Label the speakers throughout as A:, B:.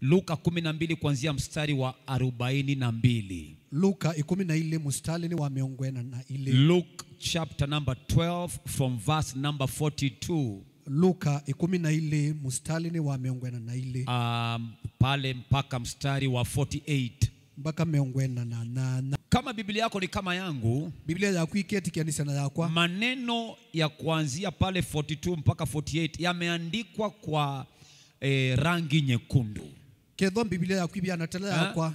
A: Luka 12 kuanzia mstari wa 42.
B: Luka 12 mstari ni wa miongwena na ile.
A: Luke chapter number 12 from verse number 42.
B: Luka ikumi na ile mstari ni wa miongwena na ile
A: um, pale mpaka mstari wa 48
B: mpaka miongwena na, na na.
A: Kama Biblia yako ni kama yangu,
B: biblia yaku na yakwa
A: maneno ya kuanzia pale 42 mpaka 48 yameandikwa kwa eh, rangi nyekundu.
B: Kethwa biblia yaku ibianatela
A: Ah.
B: yakwa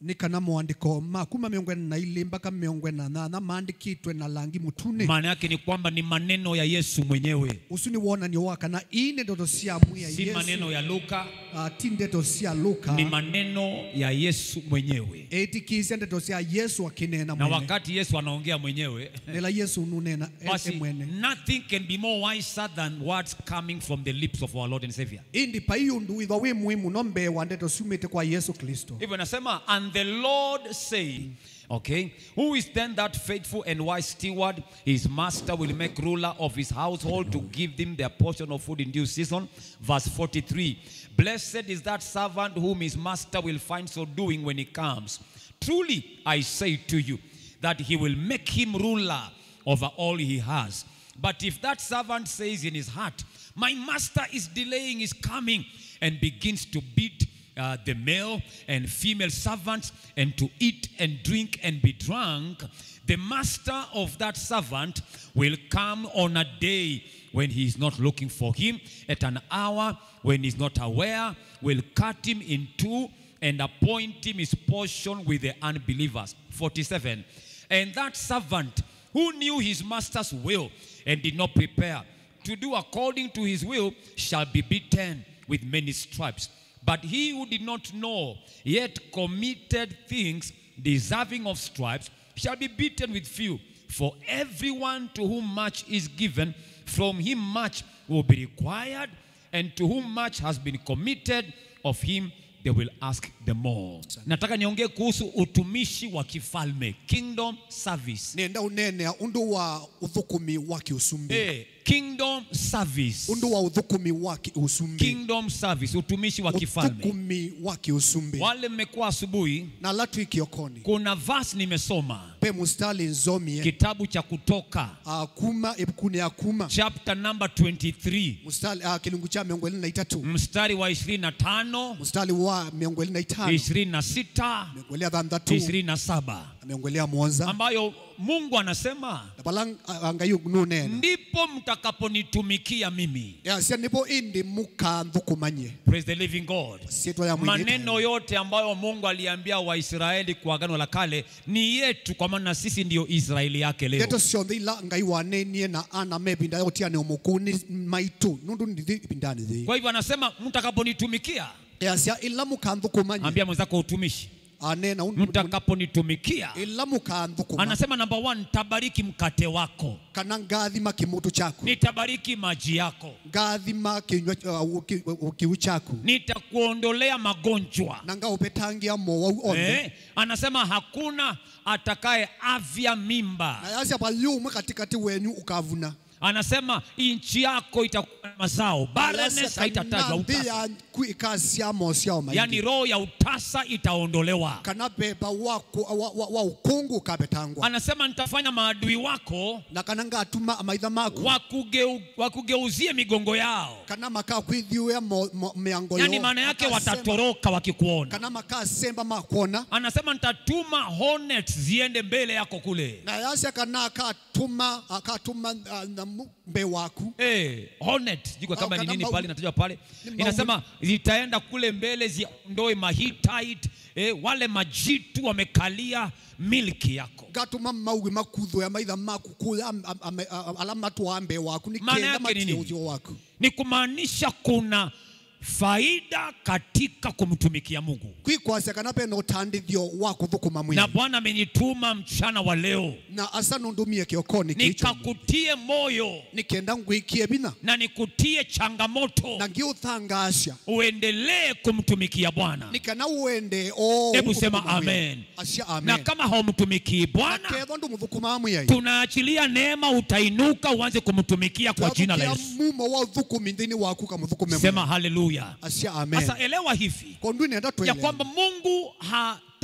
B: ni kana mwandiko makuma miongo ena na ili mpaka miongwe na nana maandikitwe na langi mutune.
A: Maana yake ni kwamba ni maneno ya Yesu mwenyewe,
B: usu ni waka wa kana ine ndoto cia mwi ya
A: si
B: yesu.
A: maneno ya Luka,
B: ati ti ndeto cia luka.
A: Ni maneno ya Yesu mwenyewe.
B: etikiisia ndeto cia yesu akinena
A: Na
B: mwene.
A: wakati Yesu anaongea mwenyewe
B: nela yesu nunena e-
A: basi
B: e mwene.
A: nothing can be more wiser than words coming from the lips of our Lord and Savior.
B: indi pa hiyo ndu idha wi muhimu no mbewa ndeto ciumite kwa yesu kristo.
A: Hivyo nasema and the Lord saying Okay, who is then that faithful and wise steward? His master will make ruler of his household to give them their portion of food in due season. Verse 43 Blessed is that servant whom his master will find so doing when he comes. Truly, I say to you, that he will make him ruler over all he has. But if that servant says in his heart, My master is delaying his coming, and begins to beat uh, the male and female servants, and to eat and drink and be drunk, the master of that servant will come on a day when he is not looking for him, at an hour when he is not aware, will cut him in two and appoint him his portion with the unbelievers. 47. And that servant who knew his master's will and did not prepare to do according to his will shall be beaten with many stripes. But he who did not know yet committed things deserving of stripes shall be beaten with few. For everyone to whom much is given, from him much will be required, and to whom much has been committed, of him they will ask the more. Nataka niongee kuhusu utumishi wa kifalme, kingdom service.
B: nenda unenea undu wa uthukumi wa kiusumbi
A: Eh, kingdom service.
B: undu wa uthukumi wa kiusumbi
A: Kingdom service, utumishi wa kifalme.
B: uthukumi wa kiusumbi
A: Wale mmekuwa asubuhi,
B: na latu ikiokoni
A: kuna verse nimesoma.
B: Pe mustali nzomie.
A: Kitabu cha Kutoka.
B: Uh, kuma ibukuni ya kuma.
A: Chapter number 23
B: mustali uh, kilungu cha miongo ili na itatu.
A: Mstari wa 25,
B: mustali wa miongo ili na itano.
A: 26,
B: miongo ya thanthatu
A: 27
B: ya mwonza
A: ambayo Mungu anasema ndipo mtakaponitumikia mimi.
B: yasia ndipo indi mukanthukumanye
A: Praise the living God. Maneno yote ambayo Mungu aliambia Waisraeli kwa agano la kale ni yetu, kwa maana sisi ndiyo Israeli yake leo.
B: ndeto ila ngai wanenie na ana mebinda ni umukuni maitu. Nundu ndithi ibindani thi
A: Kwa hivyo anasema mtakaponitumikia,
B: ila mukanthukumanye
A: ambia mwenzako utumishi, mtakaponitumikia. Anasema namba one, nitabariki mkate wako,
B: kana ngathima kimutu chaku
A: nitabariki maji yako,
B: ngathima kinywa uh, uh, kiu chaku
A: nitakuondolea magonjwa.
B: na ngaupetangia mowau onthe
A: Eh, anasema hakuna atakaye avya mimba.
B: na yasi apaliumwe katikati wenyu ukavuna
A: Anasema nchi yako itakuwa na mazao, barrenness haitatajwa, utasa. yaani roho ya utasa itaondolewa.
B: kana beba waku, wa, wa, wa ukungu kabetangwa.
A: Anasema nitafanya maadui wako
B: na kananga atuma maitha maku
A: wakugeu, wakugeuzie migongo yao,
B: kana makakwithiwe miango
A: yaani
B: Yani
A: maana yake watatoroka wakikuona.
B: kana makasemba makuona
A: Anasema nitatuma hornets ziende mbele yako kule.
B: na yasi kana akatuma akatuma uh, na wako waku.
A: Eh, hornet jiko kama ni nini pale inatajwa pale, inasema zitaenda kule mbele ziondoe mahitite eh, wale majitu wamekalia milki yako.
B: ngatuma mauge makutho ya maitha maku kuya alama am- ambe a- ala matwa mbe waku. Ni kenda matio waku.
A: Ni kumaanisha kuna faida katika kumtumikia Mungu,
B: kwikwacia kana pena utandithio wa kuthukuma
A: na Bwana amenituma mchana wa leo.
B: Na asa nundumie kiokoni kicho.
A: Nikakutie moyo.
B: Nikenda ngwikie bina.
A: Na nikutie changamoto.
B: Na ngiuthangasha
A: uendelee kumtumikia Bwana.
B: nikana uende o
A: Hebu sema
B: amen. Asha
A: amen. Na kama haumtumikii Bwana, tunaachilia neema, utainuka uanze kumtumikia kwa jina la Yesu.
B: mumo wa uthukumi nthini waku kamuthukume
A: Sema haleluya. Haleluya sasa elewa hivi ya kwamba mungu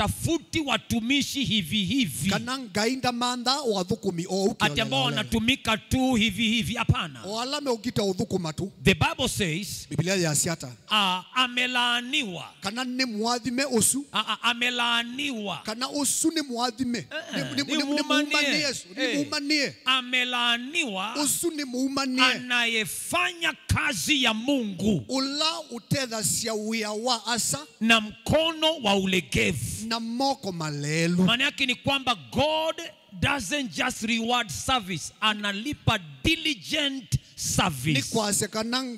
A: hatafuti watumishi hivi hivi.
B: Kana ngai ndamantha o uke
A: ati ambao wanatumika tu hivi hivi. Hapana.
B: O ala meugita uthukuma tu
A: the bible says
B: biblia yasiata
A: uh, amelaaniwa.
B: Kana ni mwathime ũcu
A: uh, uh, amelaaniwa.
B: Kana usu ni mwathime
A: Eh,
B: Nĩ- nĩ-
A: ni
B: nĩ- nĩ
A: muumanie.
B: muumanie Yesu, nĩ
A: Eh. amelaaniwa
B: ũcu ni muumanie.
A: anayefanya kazi ya mungu.
B: Ũla ũtethacia wia wa asa.
A: Na mkono wa ulegevu
B: na moko malelu.
A: Maana yake ni kwamba god doesn't just reward service analipa diligent service.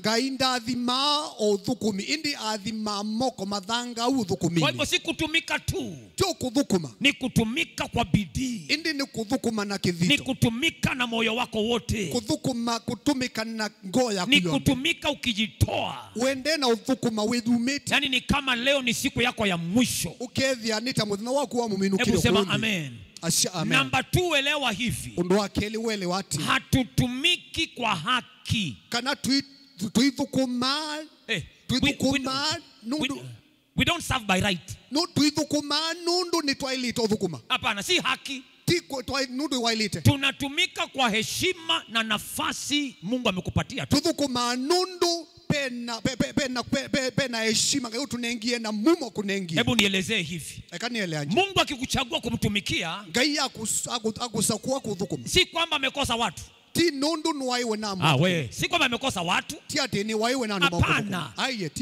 B: Ngai ndathima o thukumi indi athima moko mathanga u
A: kwa
B: thukumini
A: hivyo si kutumika tu
B: kuthukuma
A: ni kutumika kwa bidii.
B: Indi ni kuthukuma na
A: ni kutumika na moyo wako wote.
B: Kuthukuma kutumika na ngoo yaku
A: ni kutumika ukijitoa.
B: Uende na uthukuma withumite
A: yani ni kama leo ni siku yako ya mwisho.
B: Ukethia muthenya waku wa
A: sema amen namba tu elewa hivi. Hatutumiki kwa haki.
B: Kana twi- twithukuma
A: Eh,
B: Twithukuma, nundu-
A: we, don't serve by right.
B: No twithukuma nundu ni twailita uthukuma
A: hapana si haki.
B: Nundu wailite
A: tunatumika kwa heshima na nafasi mungu amekupatia tu.
B: Tuthukuma nundu pena pe- pe- pena pe- pe- pena heshima ngai tunengie na mumo kunengie
A: hebu nielezee hivi.
B: Eka
A: mungu akikuchagua kumtumikia
B: ngai akusakuwa kuthukuma
A: si kwamba amekosa watu
B: ti nundu niwaiwe na
A: ah, we. Si kwamba amekosa watu.
B: Ti ati ni waiwe na andu
A: hapana.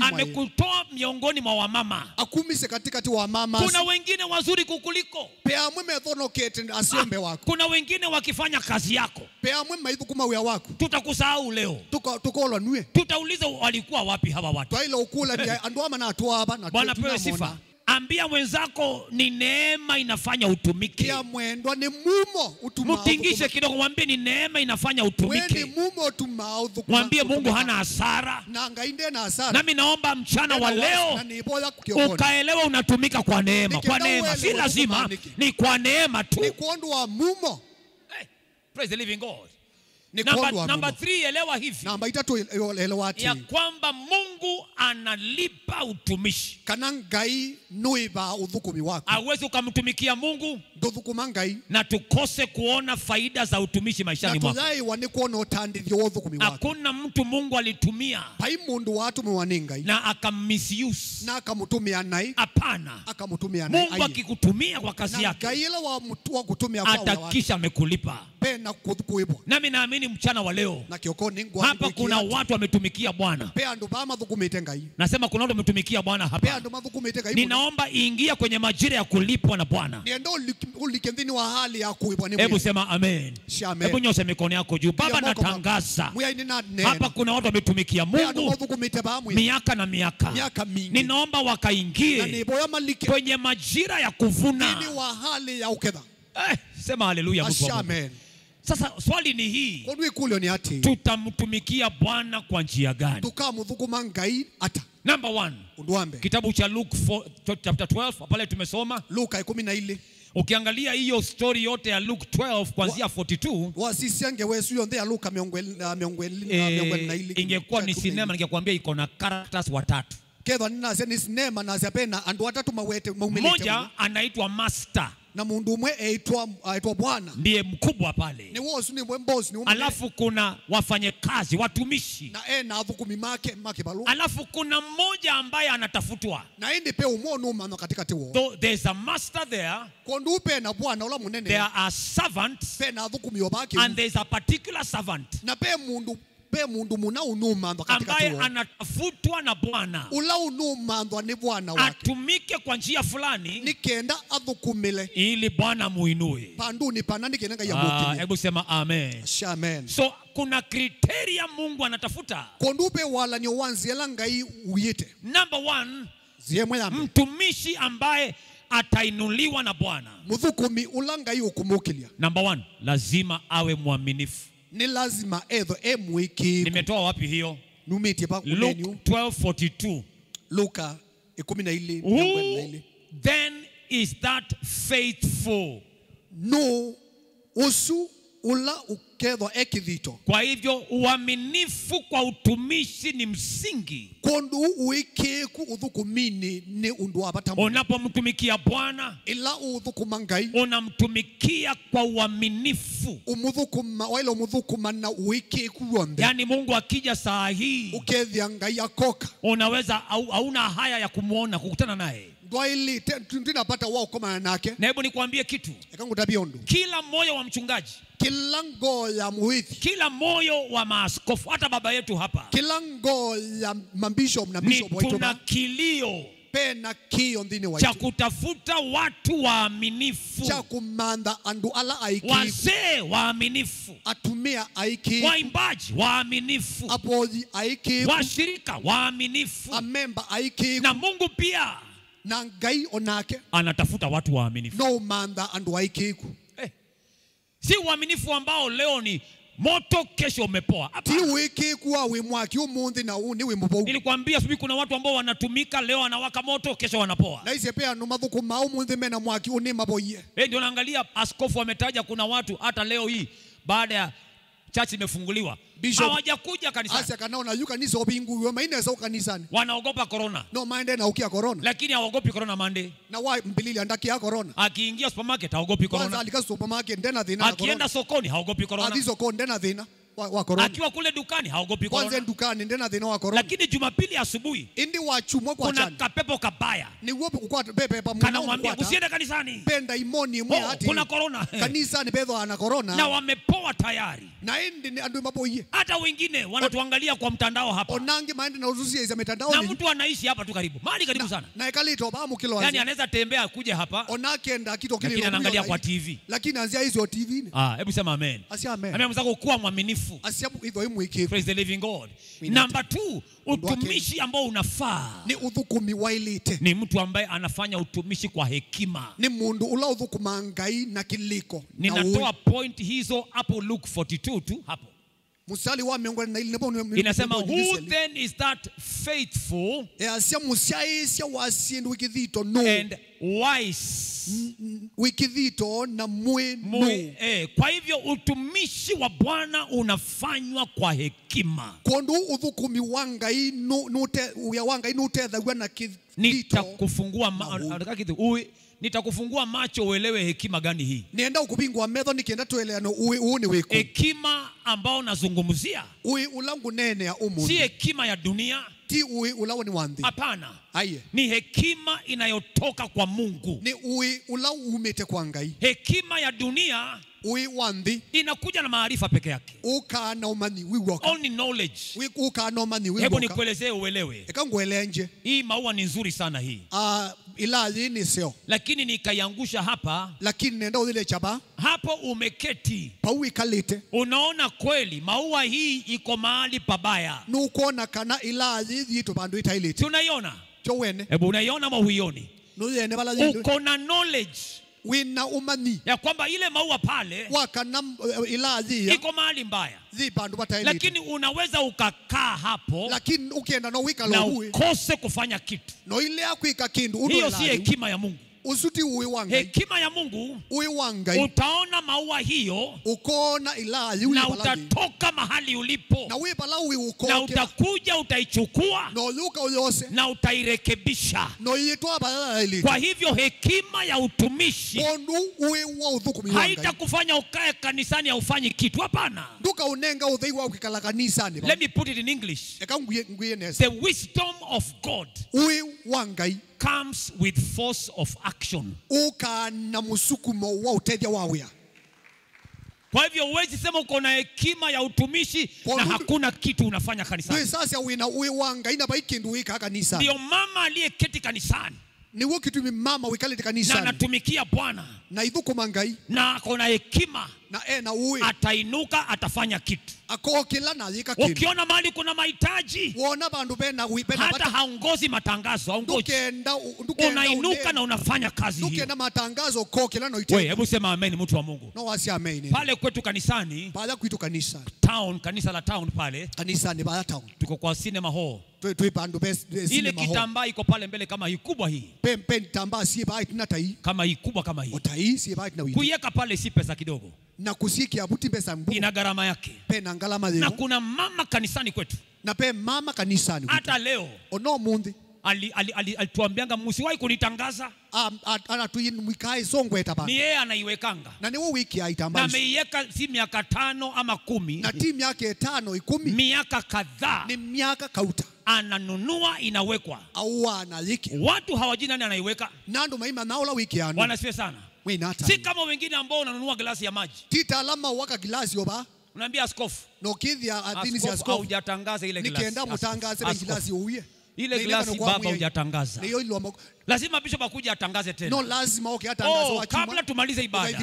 A: Amekutoa miongoni mwa wamama.
B: Akumise katikati wa mama.
A: Kuna wengine wazuri kukuliko.
B: Pe amwe methonokete asiombe wako.
A: kuna wengine wakifanya kazi yako.
B: Pe amwe maithukuma wia wako.
A: Tutakusahau leo.
B: Tukolwa nue.
A: Tutauliza walikuwa wapi hawa watu.
B: Twaila ukula ni andu ama natwaba na
A: bwana pewe sifa ambia mwenzako ni neema inafanya utumike.
B: Ya mwendwa ni mumo utumao.
A: mtingishe kidogo mwambie ni neema inafanya utumike.
B: Wewe ni mumo utumao.
A: mwambie mungu hana hasara.
B: Na ngainde na hasara.
A: Nami naomba mchana wa leo ukaelewa unatumika kwa neema. Kwa neema. Si lazima. ni kwa neema tu.
B: Ni kuondoa mumo.
A: Hey, praise the living god
B: ni
A: namba, namba three elewa hivi.
B: Namba itatu elewati
A: ya kwamba mungu analipa utumishi.
B: Kana ngai nuiva uthukumi wako.
A: Awezi ukamtumikia mungu
B: nduthukuma ngai.
A: na tukose kuona faida za utumishi maishani mwako.
B: tuthaiwa ni kuona utandithio wa uthukumi wako.
A: Hakuna mtu mungu alitumia
B: pai mundu watumiwa ni ngai
A: na akammisuse
B: na akamutumia nai.
A: Hapana.
B: Akamutumia nai.
A: Mungu akikutumia kwa kazi yake
B: ngai ile wa mtu wa kutumia kwa
A: atakisha amekulipa.
B: Pena kuibwa
A: nami naamini mchana wa leo. Hapa kuna watu wametumikia bwana. Nasema kuna watu wametumikia bwana hapa. Ninaomba ingia kwenye majira ya kulipwa na bwana. Hebu sema amen. Hebu nyosha mikono yako juu. Baba natangaza. Hapa kuna watu wametumikia mungu miaka na miaka. Ninaomba wakaingie kwenye majira ya kuvuna.
B: Wa hali ya uketha.
A: Eh, sema haleluya sasa swali ni hii.
B: Kondu ikulio ni ati
A: tutamtumikia bwana kwa njia gani?
B: Tukamuthukuma ngai ata.
A: Number one
B: undu
A: kitabu cha luke 4, chapter 12 pale tumesoma.
B: Luka ikumi na ili
A: ukiangalia hiyo story yote ya luke 12 kuanzia 42
B: wasisiange wesu yonthe ya luka
A: eh, ingekuwa ni sinema ningekwambia iko na characters watatu.
B: Kethwa ninasya ni sinema nasya pena andu atatu mawete maumilite
A: mmoja anaitwa master
B: na mundu umwe aitwa bwana.
A: Ndiye mkubwa pale.
B: Ni wosu ni mbozi, ni umwe.
A: Alafu kuna wafanyakazi watumishi.
B: Na e, na avu make make balu
A: alafu kuna mmoja ambaye anatafutwa.
B: Na indi pe umwe numano katika tiwo.
A: so there's a master there
B: kondu pena bwana ula munene.
A: there are servants
B: Pe na o bake
A: and there's a particular servant.
B: Na pe mundu pe mundu muna unumandwa katikati
A: ambaye anatafutwa na bwana.
B: Ula unumandwa ni bwana wake.
A: Atumike kwa njia fulani
B: nikenda athukumile.
A: ili bwana muinue
B: panduni pana nikenda ngai
A: mukini
B: amukinya
A: hebu sema amen.
B: Amen.
A: So kuna kriteria mungu anatafuta.
B: Kondupe wala ni wanziela ngai uyite
A: number one mtumishi ambaye atainuliwa na bwana.
B: Muthukumi ula ngai ukumukilia.
A: Number one lazima awe mwaminifu
B: ni lazima etho emwiki
A: nimetoa wapi hiyo?
B: Numitie pa
A: luke 1242
B: luka ikumi na ili miongo ĩrĩ na
A: who
B: ili.
A: then is that faithful?
B: No usu ula ukethwa ekithito
A: Kwa hivyo uaminifu kwa utumishi ni msingi.
B: kondu uikiku uthukumini ni undu wa bata
A: Unapomtumikia Bwana,
B: ila uthukuma ngai
A: unamtumikia kwa uaminifu.
B: umuthukuma waila umuthukuma na uikiku wonthe
A: Yaani Mungu akija saa hii
B: ukethia ngai akoka
A: unaweza au- hauna haya ya kumwona kukutana naye.
B: Ndwaili tunapata wao ukomana nake
A: Na hebu nikwambie kitu, kila moyo wa mchungaji,
B: kila ngoo ya muhithi
A: kila moyo wa maaskofu, hata baba yetu hapa
B: kila ngoo ya mambisho waitu
A: tuna kilio
B: pena kio
A: ndini
B: waitu cha
A: kutafuta watu waaminifu,
B: cha kumanda andu ala aiki.
A: Wazee waaminifu,
B: atumia aiki.
A: Waimbaji waaminifu,
B: apoji aiki.
A: Washirika waaminifu,
B: amemba aiki.
A: Na Mungu pia
B: na ngai onake
A: anatafuta watu waaminifu.
B: no mantha andu aikiku
A: Eh, si uaminifu ambao leo ni moto, kesho umepoa.
B: ti
A: Hapana.
B: wikiku wa wi mwaki umuthi na uni wi mubou
A: Nilikwambia subi kuna watu ambao wanatumika leo, wanawaka moto, kesho wanapoa.
B: na ice pe numathuku mathukuma umuthi mena mwaki uni maboie
A: Eh, ndio naangalia askofu ametaja, kuna watu hata leo hii baada ya chachi imefunguliwa. Hawajakuja kanisani,
B: asia kanaona yu kanisa obinguiwe mainesa ukanisani
A: wanaogopa corona,
B: no maende na ukia korona
A: lakini hawaogopi korona mande
B: na wa mbilili andaki ya korona
A: Akiingia supermarket haogopi
B: kwanza
A: corona,
B: alika supermarket ndena dhina na
A: akienda sokoni haogopi corona,
B: athizo ko ndena thina wa, wa
A: akiwa kule dukani haogopi
B: kwanza dukani ndena thina wa korona
A: Lakini Jumapili asubuhi
B: indi wachumwa kwa
A: kuna kapepo kabaya.
B: Ni wope kwa pepe pa
A: kanamwambia usiende kanisani,
B: penda imoni mwe
A: oh,
B: ati
A: kuna corona.
B: kanisa ni pedho ana
A: na wamepoa tayari.
B: na indi andu maboie
A: Hata wengine wanatuangalia kwa mtandao hapa,
B: onangi maende na uzusia iza
A: na mtu anaishi hapa tu karibu, Mali karibu sana,
B: na ekalito kilo wazi
A: yani anaweza tembea kuja hapa,
B: onake nda
A: lakini
B: kile
A: anaangalia kwa TV.
B: lakini anzia hizo TV
A: Ah, hebu sema amen.
B: asia amen.
A: Amen, mzako kuwa mwaminifu.
B: Iki
A: Praise the living God. Number two, utumishi ambao unafaa
B: ni uthukumi wa ilite
A: ni mtu ambaye anafanya utumishi kwa hekima.
B: ni mundu ula udhukuma ngai na kiliko
A: Ninatoa point hizo hapo Luke 42 tu hapo.
B: Musali wa miongoni na ili nebo
A: Inasema who then is that faithful
B: E wikithito no.
A: and wise?
B: wikithito na mwi no.
A: Mwe, eh, kwa hivyo utumishi wa Bwana unafanywa kwa hekima.
B: kondu uthukumi wa ngai nu- nute- uya wa ngai nutethagua na kithito
A: Nitakufungua nitakufungua macho uelewe hekima gani hii.
B: nienda ukubingwa metho nikienda tweleano ui uu ni wiku
A: Hekima ambao nazungumzia
B: ui ulangu nene ya
A: si hekima ya dunia,
B: ti ui ulao ni wanthi
A: hapana.
B: aye
A: Ni hekima inayotoka kwa Mungu.
B: ni ui ula umite kwa ngai
A: Hekima ya dunia
B: wa
A: inakuja na maarifa peke yake,
B: ukana umanyi wiwoka
A: only knowledge.
B: Wi- ukana umanyi
A: Hebu
B: wiwoka
A: nikuelezee uelewe.
B: eka ngwelenje
A: Hii maua ni nzuri sana hii,
B: Ah, ilathi ni sio.
A: Lakini nikaiangusha hapa
B: lakini nenda ile chaba.
A: hapo. Umeketi.
B: Pau ikalite.
A: Unaona kweli maua hii iko mahali pabaya,
B: nukuona kana ilathi thitu bandu itailite.
A: Tunaiona.
B: chowene.
A: Hebu unaiona
B: mahuioni
A: Uko na knowledge
B: wina umani.
A: Ya kwamba ile maua pale
B: wakana uh, ilathi ya
A: iko mahali mbaya,
B: thi bandu batailite
A: lakini unaweza ukakaa hapo
B: lakini ukienda no
A: na ukose kufanya kitu.
B: no ile akwika kindu
A: Hiyo si hekima ya Mungu.
B: Usuti ui wa
A: Hekima ya Mungu,
B: ui wa ngai
A: utaona maua hiyo
B: ukona ui
A: na utatoka mahali ulipo.
B: Na wi bala ui
A: na utakuja utaichukua
B: no uluka uyose
A: na utairekebisha.
B: na yitwa bala ili
A: Kwa hivyo hekima ya utumishi
B: ondu ui wa uthukumi
A: haitakufanya ukae kanisani haufanyi kitu. Hapana.
B: nduka unenga uthei wa ukikala kanisani
A: Let me put it in English. The wisdom of God.
B: Ui wa ngai
A: comes with force of action.
B: ukana musukumo wa uteithia wa wia
A: Kwa hivyo huwezi sema uko na hekima ya utumishi
B: Kwa
A: na hakuna kitu unafanya
B: kanisani.
A: kanisani.
B: sasa wina ui wa ngai na baikindu wika kanisani
A: Ndio mama aliyeketi kanisani Ni
B: niwo kitumi mama wikalite
A: na
B: kanisani
A: anatumikia Bwana
B: na ithukuma ngai
A: na ako na hekima,
B: na uwe.
A: Atainuka atafanya kitu.
B: akookila na yika kindu
A: Ukiona mali kuna mahitaji,
B: wona bandu bena bena
A: hata haongozi matangazo, haongozi,
B: ndukenda ndukenda
A: unainuka
B: une-
A: na unafanya kazi hiyo.
B: ndukenda matangazo kokila no
A: We,
B: wewe
A: hebu sema amen, mtu wa Mungu.
B: no wasi amen.
A: Pale kwetu kanisani
B: pale kwetu kanisa.
A: town, kanisa la town pale,
B: kanisa ni baada town.
A: Tuko kwa cinema hall.
B: tuwe tuwe bandu bes
A: Ile kitambaa iko pale mbele kama hii kubwa hii,
B: pempe tambaa si sie tunata hii
A: kama hii kubwa kama hii,
B: wi
A: kuiweka pale si pesa kidogo.
B: na kusikia pesa mbu.
A: Ina gharama yake.
B: Pe na ngalama
A: na kuna mama kanisani kwetu.
B: Na pe mama kanisani
A: hata leo.
B: Ono mundi.
A: Alituambianga ali, ali, alituambianga msiwahi kunitangaza?
B: Anatuimwikae songweta
A: ni yeye anaiwekanga.
B: Na niwo wiki
A: na
B: aitamba
A: ameiweka si miaka tano ama kumi.
B: Na timu yake tano ikumi.
A: Miaka kadhaa.
B: Ni miaka kauta.
A: Ananunua inawekwa.
B: Au analiki.
A: Watu hawajui nani anaiweka?
B: Nando maima naola wiki anu
A: wanasiwe sana si kama wengine ambao unanunua glasi ya maji.
B: Titalama waka gilasi oba.
A: Unaambia askofu.
B: Nokithia athini si
A: askofu haujatangaza ile glasi.
B: Nikienda mutangaze
A: Askofu,
B: gilasi uye.
A: Ile glasi baba hujatangaza. Lazima bishop akuje atangaze
B: no lazima okay atangazo
A: oh, kabla tumalize ibada.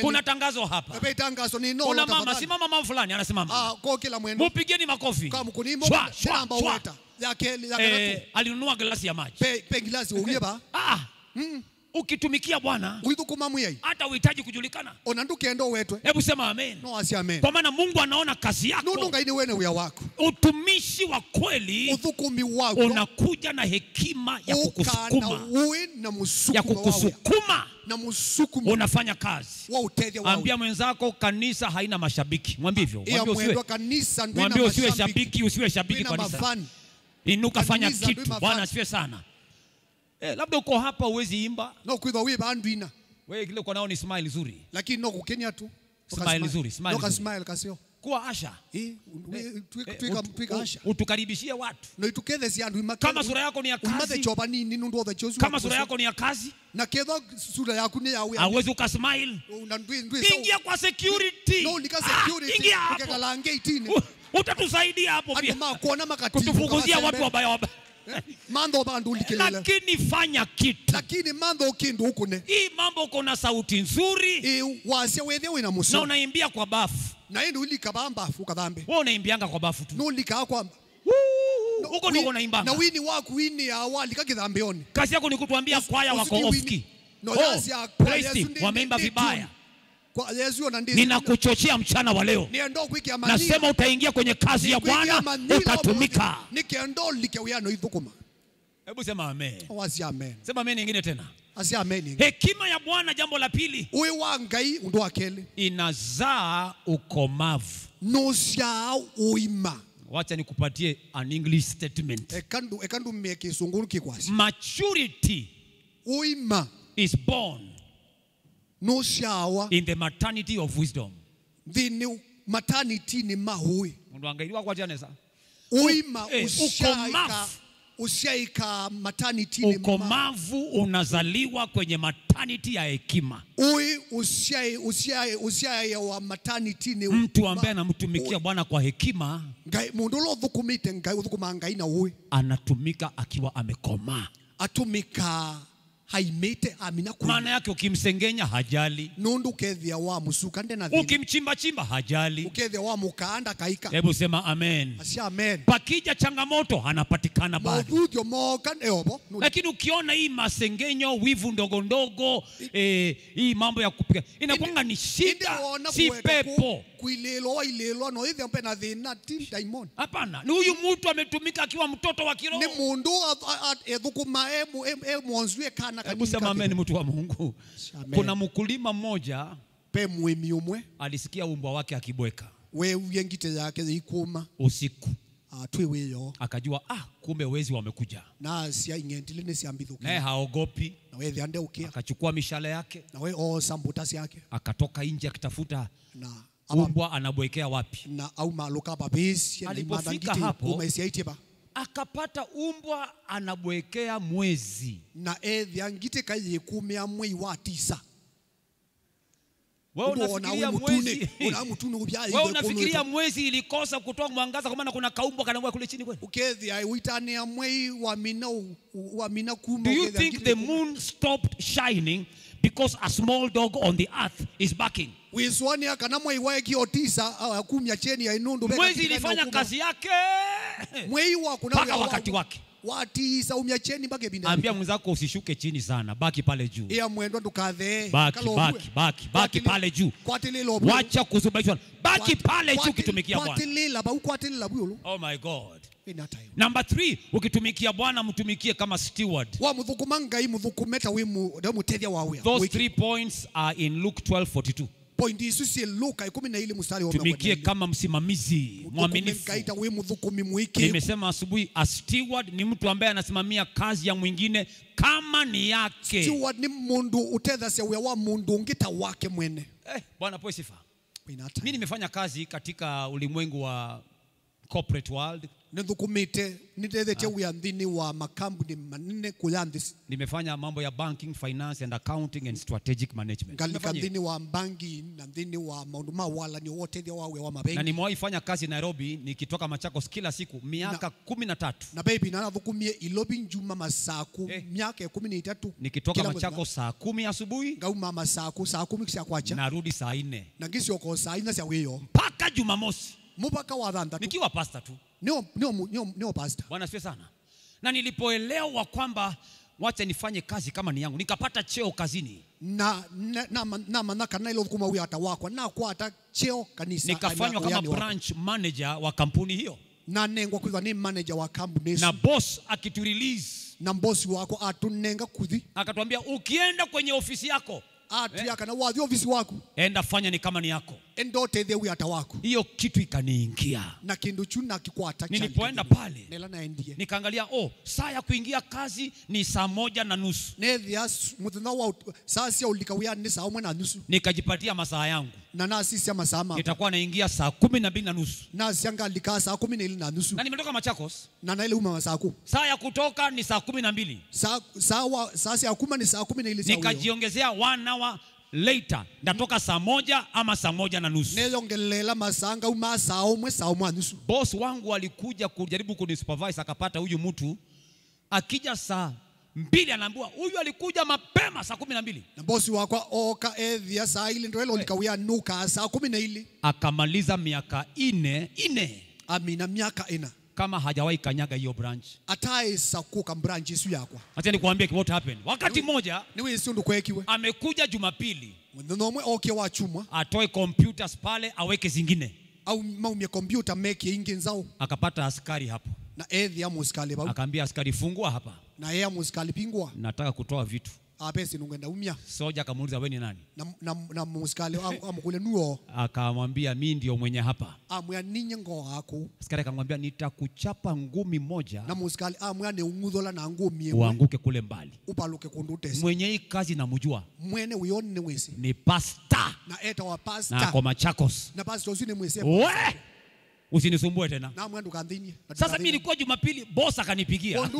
A: Kuna tangazo hapa.
B: Ebe tangazo ni no
A: kuna mama simama mama fulani anasimama
B: ah kwa kila mwendo
A: mupigeni makofi.
B: Kama kunimo
A: Shwa, shwa,
B: shamba weta ya keli ya
A: eh, alinunua glasi ya maji.
B: Pe pe gilasi uye ba.
A: Ah, ukitumikia bwana
B: withukuma muyai
A: hata uhitaji kujulikana.
B: Ona ndukendo wetwe
A: hebu sema amen.
B: No asi amen.
A: Kwa maana mungu anaona kazi yako.
B: Ngai ni wene wia wako.
A: Utumishi wa kweli
B: uthukumi wako.
A: unakuja na hekima ya kukusukuma.
B: uwe na musukuma ya
A: kukusukuma.
B: Na musukuma
A: unafanya kazi. Ambia mwenzako kanisa haina mashabiki. Mwambie hivyo. Mwambie usiwe, shabiki usiwe shabiki kanisa. inuka fanya kitu. Bwana asifiwe sana eh, labda uko hapa uwezi imba.
B: No kwithwa wi bandwina
A: wewe kile uko nao ni smile nzuri.
B: Lakini no kukenya tu.
A: Smile nzuri, smile
B: no ka smile kasio
A: kuwa asha.
B: Eh wi-
A: Eh,
B: twika twika asha.
A: utukaribishie watu.
B: No itukethe si andu imaka.
A: kama sura yako ni ya kazi.
B: umathe
A: choba
B: ni nini nundu othe chosu
A: kama sura yako ni ya kazi.
B: Na kedo sura yaku ni yawe
A: awezi ukasmile
B: na ndwi ndwi
A: ingia kwa security.
B: No nika
A: Ah,
B: security.
A: ingia hapo
B: ukekalange itini.
A: Utatusaidia hapo pia.
B: Kuona makatibu
A: kutufukuzia watu wabaya wabaya
B: mantho bandu likelele
A: lakini fanya kitu.
B: Lakini mantho ukindu ukune.
A: Hii mambo uko na sauti nzuri.
B: I wasia wethe wina
A: na unaimbia kwa bafu.
B: Na indi ulika bamba ukathambe
A: wewe unaimbianga kwa bafu tu.
B: Nulika kwa
A: huko ndio unaimbanga.
B: na wini waku wini ya wali kakithambioni
A: kazi yako ni kutuambia kwaya wako key
B: No,
A: oh, wameimba vibaya ninakuchochea mchana wa leo. Nasema utaingia kwenye kazi ya bwana utatumika. hebu sema amen.
B: Wazi amen.
A: Sema amen nyingine tena.
B: Asi amen
A: hekima ya bwana jambo la pili.
B: Uwe wangai undo akeli.
A: inazaa ukomavu.
B: Nusia uima.
A: Wacha nikupatie an english statement.
B: Ekandu ekandu mie kisunguru kikwasi.
A: Maturity
B: uima
A: is born
B: no
A: in the maternity of wisdom.
B: Thini maternity ni mahui
A: mundu angairiwa
B: uima
A: eh,
B: ushaika
A: ukomavu.
B: maternity ni ma-
A: ukomavu unazaliwa kwenye maternity ya hekima.
B: Ui uciai uciai wa maternity ni
A: mtu ambaye anamtumikia bwana kwa hekima
B: ngai mundu lo thukumite ngai uthukuma ngai na ui.
A: anatumika akiwa amekomaa.
B: Atumika haimite amina ku
A: maana yake ukimsengenya hajali.
B: Nundu ukethia wa musuka ndena thina
A: ukimchimba chimba hajali.
B: Ukethia wa mukaanda kaika.
A: Hebu sema amen.
B: Asia amen.
A: Pakija changamoto anapatikana bado.
B: Mothuthio moka eobo
A: lakini ukiona hii masengenyo wivu ndogo ndogo eh, hii mambo ya kupiga inakwanga ni shida si pepo.
B: kwililwa ilelo no ithia mpe na thina ti daimon
A: hapana ni huyu mtu ametumika akiwa mtoto wa kiroho.
B: Ni mundu a- a- ethukuma emu- emu- emwonzue kana
A: hebu sema amen mtu wa mungu.
B: Amen.
A: kuna mkulima mmoja
B: pe mwimi umwe.
A: alisikia umbwa wake akibweka.
B: Weuye ngite yake ikuma
A: usiku.
B: Atwe wiyo
A: akajua ah kumbe wezi wamekuja.
B: Na cia ing'endile nĩ ciambithukia
A: naye haogopi.
B: Na wewe ande ukia
A: akachukua mishale yake.
B: Na we osa mbuta ciake
A: akatoka nje akitafuta
B: na
A: umbwa anabwekea wapi?
B: na auma luka babisi
A: Alipofika hapo-
B: umaisiaitie ba
A: akapata umbwa anabwekea mwezi.
B: Na ethia ngite yĩkũmĩa mwei wa tisa.
A: Wewe unafikiria mwezi. wewe unafikiria mwezi ilikosa kutoa mwangaza kwa maana kuna kaumbwa kanamwa kule chini kweli
B: ukethia uitania mwei wa mina wa mina kuma
A: do you think the moon stopped shining because a small dog on the earth is barking.
B: Wiswania kana mwei wa ekio tisa au akumia cheni ya inundu
A: mwezi ilifanya kazi yake.
B: Kuna
A: mpaka wakati wake
B: wa tisa umia cheni bage binda
A: ambia mwenzako usishuke chini sana baki pale juu.
B: Iya mwendwa ndukathe
A: baki baki baki baki pale juu.
B: kwatililo
A: wacha kuzubaishwa baki pale juu ukitumikia bwana.
B: kwatilila ba ukwatilila buyulu
A: oh my god. Number three ukitumikia bwana mtumikie kama steward.
B: Wa muthukuma i muthukumeta wi mu ndio mutethia wa
A: those three points are in luke 12 42
B: pointi isu luka ikumi na ili mstari
A: tumikie kama msimamizi mwaminifu. Nimesema asubuhi a steward ni mtu ambaye anasimamia kazi ya mwingine kama ni yake.
B: Steward ni mundu utethasya wia wa mundu ungita wake mwene.
A: Eh, bwana poe sifa. Mi nimefanya kazi katika ulimwengu wa corporate world.
B: Nithukumite nitethetie wia nthini wa makambuni manene kuya nthi
A: nimefanya mambo ya banking finance and accounting and strategic management.
B: Ngalika nthini wa mbangi na nthini wa maundu ma walani wotethia wa wia wa
A: na
B: mabengi
A: nimewahi fanya kazi nairobi nikitoka machakos kila siku miaka kumi na tatu
B: na baby na nathukumie ilobi njuma masaku
A: Eh.
B: miaka ikumi na itatu
A: nikitoka machakos saa kumi asubuhi.
B: Ngauma masaku saa kumi kisha kwacha
A: narudi saa nne.
B: Na ngicioko saa inya cia wiyo
A: mpaka jumamosi
B: mupaka wa tu.
A: nikiwa pasta tu.
B: Nio nio nio nio pasta.
A: bwana sio sana. Na nilipoelewa kwamba wacha nifanye kazi kama ni yangu nikapata cheo kazini.
B: Na na na, na manaka na ile kuma wia atawakwa wakwa na kwata cheo kanisa
A: nikafanywa kama
B: yani
A: branch manager wa kampuni hiyo.
B: na nengwa kwithwa ni manager wa kampuni
A: na boss akiturelease
B: na mbosi wako atunenga kuthi.
A: Akatwambia ukienda kwenye ofisi yako
B: atuya na wathi ofisi wako
A: enda fanya ni kama ni yako
B: endotethia wia ata waku
A: hiyo kitu ikaniingia.
B: Na kindu chuna kikwata
A: nilipoenda pale
B: nela naendie.
A: nikaangalia oh saa ya kuingia kazi ni saa moja na nusu.
B: Nethias muthenya wa saa cia ulika wia ni saa umwe na nusu.
A: Nikajipatia masaa yangu.
B: Na nasi cia masaa mama
A: nitakuwa naingia saa kumi na mbili na nusu.
B: Na ciangalika saa kumi na ili na nusu.
A: Na nimetoka machakos.
B: Na naile uma masaa ku
A: saa ya kutoka ni saa kumi na mbili.
B: Saa saa saa kuma ni saa kumi na ili
A: nikajiongezea one hour later ndatoka saa moja ama saa moja na nusu.
B: Neyongelela masanga uma saa umwe saa umwe na nusu.
A: Boss wangu alikuja kujaribu kunisupervise akapata huyu mtu. Akija saa mbili anaambiwa huyu alikuja mapema saa kumi na mbili.
B: Na bosi wakwa oka ethia saa ili ndo elo saa kumi na ili
A: akamaliza miaka ine ine.
B: Amina miaka ina
A: kama hajawahi kanyaga hiyo branch.
B: Ataisa kuka branch isu yakwa.
A: Acha nikuambie what happened. Wakati mmoja
B: niwe wewe sio kwekiwe
A: amekuja jumapili.
B: Muthenya okay wa chuma
A: atoe computers pale aweke zingine.
B: Au maumie kompyuta mekie ingi nzao.
A: Akapata askari hapo.
B: Na edhi ya muskali bau.
A: Akaambia askari fungua hapa.
B: Na yeye muskali pingwa
A: nataka kutoa vitu
B: apesi nungenda umia
A: soja akamuuliza we ni nani?
B: Na, na, na musikali am- amukule nuo.
A: Akamwambia mi ndio mwenye hapa.
B: Amwya ninye ngo aku
A: askari akamwambia nitakuchapa ngumi moja
B: na musikali amwia ne unguthola na ngumi
A: uanguke kule mbali.
B: Upaluke kundu tesi.
A: Mwenye hii kazi namjua
B: mwene uyoni ni
A: ni pasta.
B: Na eta wa pasta.
A: Na
B: kwa
A: ako machakos
B: na pasta usini mwisi
A: we usinisumbue tena. Sasa mi ilikuwa jumapili bos akanipigia.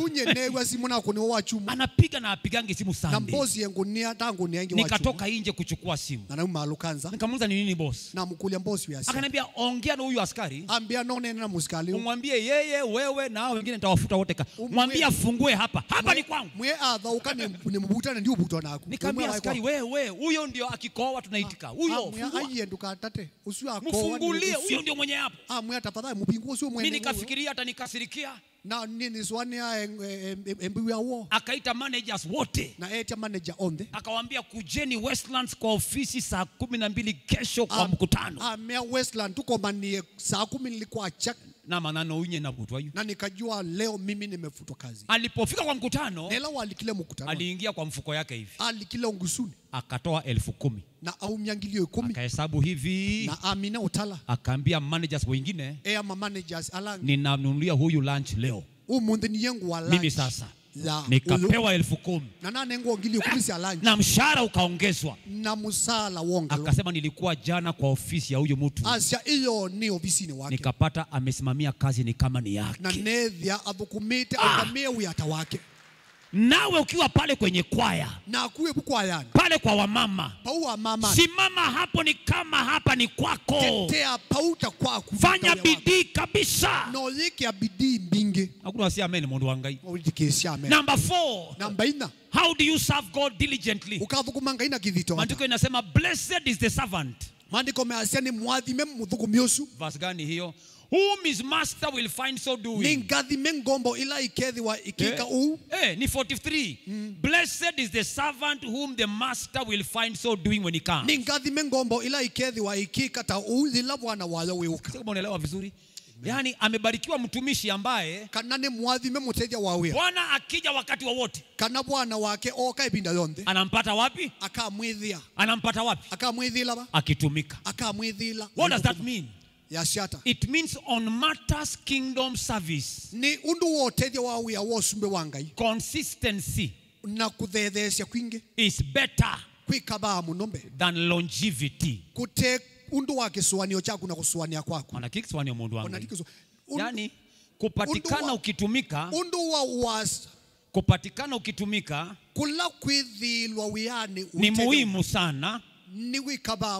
A: Anapiga na apigangi simu
B: na
A: sande
B: mbosi yengunia tangu niengi wachuma
A: nikatoka nje kuchukua simu. Nikamuuliza ni nini bos akaniambia ongea na huyu askari.
B: Ambia none na musikali
A: umwambie yeye wewe na hao wengine nitawafuta wote mwambie afungue hapa. Hapa ni kwangu.
B: mwe adha ukani ni mubutana ndio butwa naku
A: nikaambia askari wewe huyo ndio akikoa tunaitika. Huyo
B: usu ako
A: mfungulie huyo ndio mwenye hapa.
B: Amwe tafadhali mupingu sio
A: mi
B: Mimi
A: nikafikiria atanikasirikia
B: na nini zwani ya wo
A: akaita managers wote.
B: Na etia manager onde,
A: akawambia kujeni westlands kwa ofisi saa kumi na mbili kesho kwa mkutano.
B: amea westland tukomanie saa kumi nilikuwa chak
A: na manano unye na butwayu
B: na nikajua leo mimi nimefutwa kazi.
A: Alipofika kwa mkutano
B: nela walikile mkutano.
A: aliingia kwa mfuko yake hivi.
B: Alikile ungusuni.
A: Akatoa elfu kumi.
B: Na aumyangilio kumi.
A: Akahesabu hivi.
B: Na amina utala.
A: Akaambia managers wengine
B: ea ma managers alangi.
A: Ninanunulia huyu lunch leo.
B: Umunthi ni yengu wa lunch. mimi sasa
A: nikapewa elfu kumi.
B: Na nane ngongilio kumi cia lunch
A: na mshahara ukaongezwa.
B: Na msala wongalo
A: akasema nilikuwa jana kwa ofisi ya huyu mtu.
B: Asia hiyo ni ofisini wake.
A: Nikapata amesimamia kazi ni kama ni yake.
B: na nethia athukumite ukamie wiata wake
A: nawe ukiwa pale kwenye kwaya
B: na
A: pale kwa wamama
B: pau wa mama
A: simama hapo ni kama hapa ni kwako.
B: Tetea pauta kwaku
A: fanya bidii kabisa.
B: No yake bidii mbinge.
A: Hakuna wasia amen mundu wa ngai
B: oithikisia ame
A: number four.
B: Namba ina.
A: How do you serve god diligently?
B: Ukathukuma ngai na kithito
A: maandiko inasema blessed is the servant.
B: Maandiko meacia ni mwathime muthukumi ucu
A: verse gani hiyo whom his master will find so doing
B: ngathime ngombo ila ikethiwa ikika uu
A: Eh, ni 43 blessed is the servant whom the master will find so doing when he
B: ni
A: comes
B: ngathime ngombo ila ikethiwa ikika ta uu ila bwana wayo wiuka
A: Sasa kama unaelewa vizuri? Yaani amebarikiwa mtumishi ambaye
B: kana nĩ mwathime wĩra
A: bwana akija wakati wowote.
B: Kana bwana wake oka ibinda yonthe
A: anampata wapi?
B: Akamwithia. Akamwithila ba?
A: Akitumika.
B: Akamwithila.
A: What does that mean
B: yasiata
A: it means on matters kingdom service.
B: Nĩ undu wa wa wia wa ngai.
A: Consistency
B: na kũthethecia kwingi.
A: is better
B: kwikabaa muno mbe.
A: than longevity.
B: Kute undu wa kisuanio chaku na kusuania kwaku.
A: Ona kisuanio mundu wangu yani kupatikana
B: wa-
A: ukitumika
B: undu wa was
A: kupatikana ukitumika
B: kula kwithilwa wiani
A: ni muhimu sana
B: ni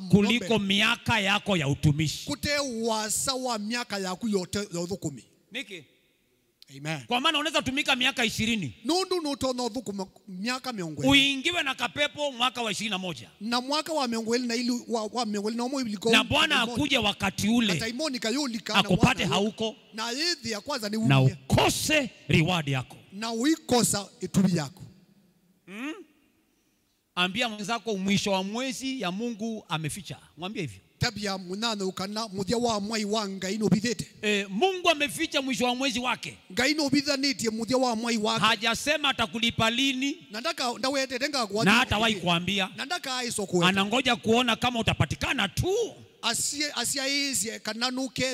A: kuliko miaka yako ya utumishi.
B: Kute wasa wa miaka yaku yote ya uthukumi
A: niki?
B: Amen.
A: Kwa maana unaweza tumika miaka ishirini.
B: Nundu nutona uthukuma miaka miongo
A: uingiwe na kapepo mwaka wa ishirini na moja.
B: Na mwaka wa miongo ili na ili wa, wa miongo ili na umo iliko
A: na bwana akuje wakati ule
B: ataimoni kayulika
A: akupate hauko.
B: na hithi ya kwanza ni
A: na ukose reward yako.
B: Na uikosa itubi yako
A: ambia mwenzako mwisho wa mwezi ya mungu ameficha. Mwambie hivyo.
B: Tabia munana ukana muthia wa mwai wa ngai nubithite
A: e, mungu ameficha mwisho wa mwezi wake.
B: Ngai nubithanitie muthia wa mwai wake.
A: Hajasema atakulipa lini
B: Nataka ndaka ndawetete kwa
A: na hata wai kuambia.
B: Nataka aiso kwa
A: anangoja kuona kama utapatikana tu.
B: Asie asiaizie kana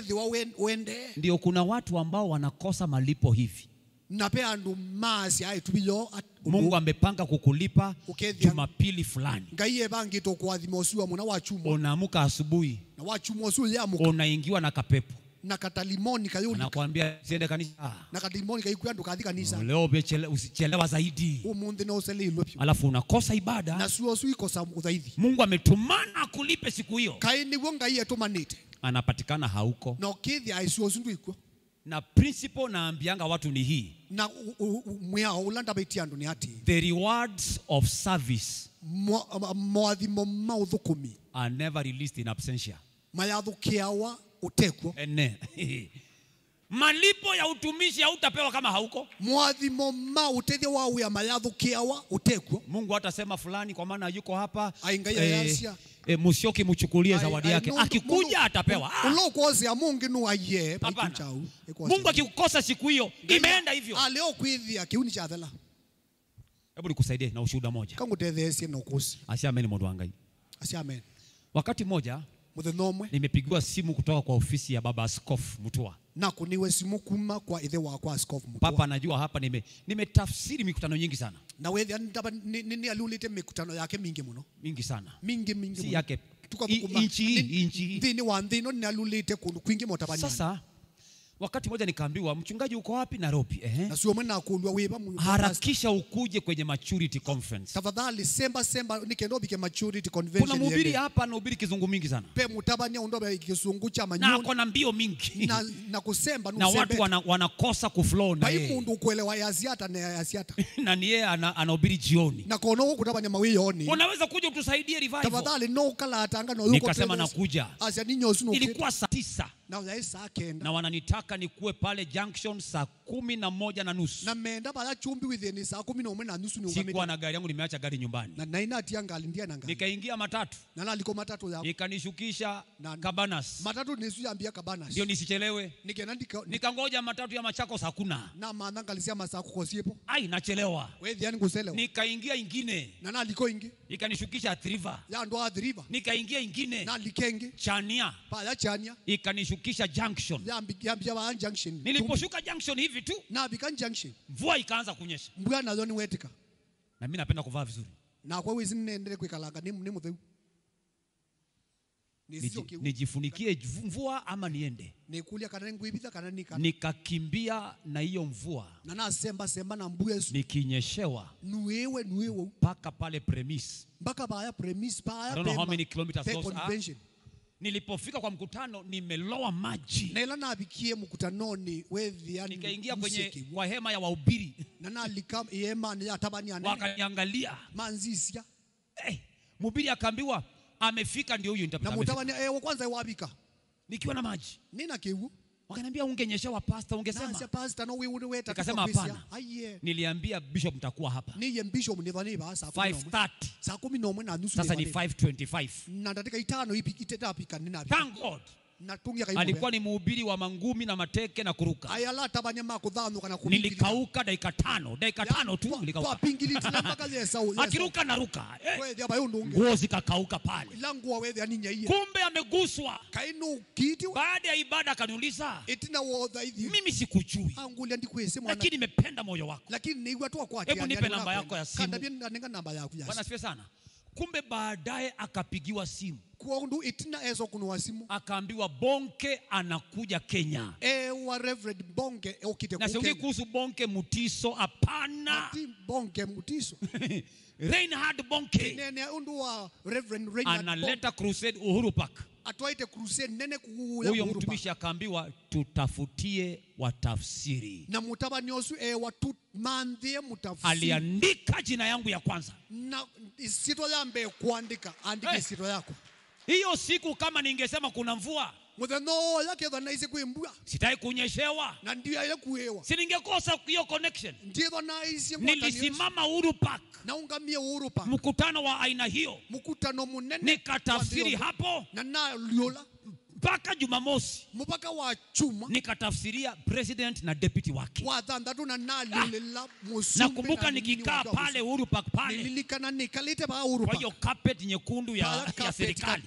B: thi wa wende.
A: Ndio kuna watu ambao wanakosa malipo hivi
B: na pe andu masi aitubiyo
A: mungu amepanga kukulipa jumapili fulani.
B: Ngai ebangite kwathima usiwa muna wachumwa
A: unaamuka asubuhi.
B: Na wachumwa usiu yamuka
A: unaingiwa na kapepo.
B: Na katalimoni kayulika
A: anakwambia siende kanisa. Ah,
B: na katalimoni kayo ndu kathi kanisa.
A: Leo bechele usichelewa zaidi.
B: Umunthi no uselilwe pio.
A: Alafu unakosa ibada.
B: Na suo su ikosa uthaithi.
A: Mungu ametumana akulipe siku hiyo.
B: Kai niguo ngai etumanite.
A: Anapatikana hauko.
B: Na ukithia aisuo su ndwikwo
A: na principle naambianga watu ni hii the rewards of service
B: Mwa- mwathimo ma uthukumi.
A: are never released in absentia.
B: Mayathukiawa utekwo.
A: Ene. Malipo ya utumishi hautapewa kama hauko.
B: Mwadhimo ma utethia wa wia mayathukiawa utekwo.
A: Mungu atasema fulani kwa maana yuko hapa.
B: Aingaya eh, ayacia.
A: E, musioki mchukulie zawadi yake. akikuja atapewa. Ulokozi
B: ya Mungu nu
A: mungu akikukosa siku hiyo imeenda hivyo.
B: Kiuni cha thela
A: hebu nikusaidie na ushuhuda moja.
B: Kangutetheesie na ukusi.
A: Asiameni wakati mmoja
B: umwe
A: nimepigiwa simu kutoka kwa ofisi ya baba askofu mutua
B: naku niwe simu kuma kwa ithe wakwa askofu mkuu.
A: Papa anajua hapa nime nimetafsiri mikutano nyingi sana.
B: Na wewe ndaba ni, ni, ni mikutano yake mingi muno.
A: Mingi sana.
B: Mingi mingi
A: si
B: muno.
A: yake.
B: Tukathukuma.
A: Inchi inchi
B: thini wa nthino ni alulite kundu kwingi motabanyana
A: sasa wakati moja nikaambiwa mchungaji uko wapi nairobi? Eh?
B: na
A: harakisha ukuje kwenye maturity conference.
B: Tafadhali semba semba nikendobike maturity maturity
A: kuna mhubiri hapa anahubiri kizungu mingi sana.
B: Pe mutabania undobe kizungu cha
A: na
B: manyoni
A: na mbio mingi.
B: Na, na kusemba
A: na watu wana, wanakosa kuflow na yeye.
B: mundu kuelewa yasiata na yasiata
A: na ni yeye anahubiri jioni.
B: Na kono huku kutabania mawiyoni
A: unaweza kuja utusaidie revival?
B: Tafadhali no kala atanga no yuko
A: nikasema nakuja.
B: Asia ninyo
A: ilikuwa saa tisa
B: na ya saa kenda
A: na wananitaka nikuwe pale junction saa kumi na moja na nusu.
B: Na pala chumbi within saa kumi na umwe na nusu ni
A: sikuwa na gari yangu nimeacha gari nyumbani.
B: Na naina atia ngali ndia na ngali.
A: Nikaingia matatu.
B: Na naliko matatu ya
A: ikanishukisha
B: Na-
A: kabanas.
B: matatu nisu yambia kabana
A: ndio nisichelewe.
B: Nikena nika,
A: nikangoja matatu ya machakos hakuna
B: na maana ngalisia masaa kukosiepo
A: ai nachelewa.
B: Nguselewa
A: nikaingia ingine.
B: Na naliko ingi
A: ikanishukisha athiriva
B: ya ndo athiriva
A: nikaingia ingine.
B: Na likenge.
A: Chania.
B: Pala chania.
A: Ikanishukisha junction.
B: Ya yambia ba junction.
A: Niliposhuka junction hivi tu
B: na bikan junction.
A: mvua ikaanza kunyesha.
B: Mbwa nazo ni wetika.
A: Na mimi napenda kuvaa vizuri.
B: Na kwa wizi nendele kuikalanga ni ni mutheu
A: nijifunikie mvua ama niende? Nikakimbia na hiyo mvua. Nikinyeshewa. Mpaka pale premise.
B: Mpaka baya premise
A: I don't know how many kilometers those are. nilipofika kwa mkutano nimeloa maji. Nikaingia kwenye kwa hema ya wahubiri. Wakaniangalia. Hey, mhubiri akaambiwa amefika ndio huyu
B: na
A: nitapita amefika.
B: mutabani eh wa kwanza wabika
A: nikiwa na maji.
B: Nina kiu.
A: Wakaniambia ungenyeshewa pasta
B: pastor
A: ungesema.
B: Nasi pastor no wewe unaweta.
A: Nikasema hapana.
B: Aiye.
A: niliambia bishop mtakuwa hapa.
B: Ni yembisho mnithani ba saa kumi
A: 530
B: saa kumi na nusu
A: sasa ni 525
B: na dakika 5 ipi itetapika ninapi.
A: thank god alikuwa ni mhubiri wa mangumi na mateke na kuruka. Nilikauka dakika tano. Dakika tano tu nilikauka. akiruka naruka. Eh, nguo zikakauka pale. Kumbe ameguswa. Baada ya ibada akaniuliza mimi sikujui. Lakini nimependa moyo wako. Hebu nipe namba yako ya simu. bwana asifiwe sana. Kumbe baadaye akapigiwa simu
B: itina simu.
A: Akaambiwa bonke anakuja kenya.
B: Ewa reverend bonke okite
A: siongei kuhusu bonke mutiso hapana.
B: Ati bonke mutiso.
A: Reinhard bonke.
B: Nene undu wa reverend Reinhard
A: analeta crusade uhuru park.
B: Atwaite crusade nene
A: huyo mtumishi akaambiwa tutafutie watafsiri.
B: Na e mutafsiri.
A: Aliandika jina yangu ya kwanza.
B: Na yambe kuandika andike
A: Hey.
B: yako
A: hiyo siku kama ningesema kuna mvua
B: muthenya oya ketha naisi kwimbua
A: sitai kunyeshewa.
B: Na ndia ile kuewa
A: si ningekosa hiyo connection.
B: Naisi ngwatanio
A: nilisimama uhuru park.
B: Naungamie Uhuru Park.
A: Mkutano wa aina hiyo.
B: Mkutano munene.
A: Nikatafsiri hapo.
B: Na naliola
A: mpaka jumamosi
B: mpaka wa chuma.
A: nikatafsiria president na deputy wake.
B: Wa thanthatu na naliolela musumbi
A: nakumbuka
B: na nini
A: nikikaa pale uhuru park pale. Kwa hiyo carpet nyekundu ya, ya serikali.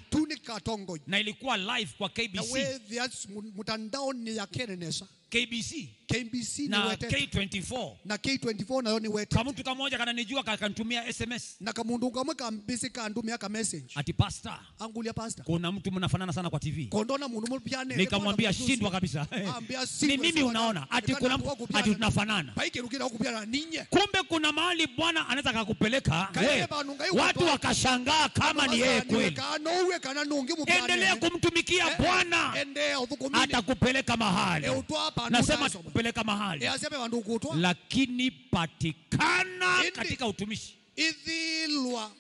A: na ilikuwa live kwa
B: na
A: KBC
B: wethia mutandao ni ya kenenesa
A: KBC
B: KBC ni
A: na K24
B: na K24 nayo ni
A: kama mtu kamoja kananijua kakanitumia SMS
B: na kamundu kamwe kambisi kandumia ka message.
A: Ati pastor
B: angulia pastor.
A: kuna mtu mnafanana sana kwa TV
B: kondona mundu mupiane
A: nikamwambia shindwa kabisa.
B: Ambia
A: ni mimi unaona ati kuna mtu ati tunafanana.
B: Paikirukira kupiana. Ninye.
A: Kumbe kuna mahali bwana anaweza kakupeleka
B: ngai
A: watu wakashangaa kama ni yeye kweli. endelea kumtumikia bwana.
B: Endelea udhukumini.
A: atakupeleka mahali.
B: Eh,
A: nasema tupeleka mahali.
B: E kutwa
A: lakini patikana katika utumishi.
B: Ithilwa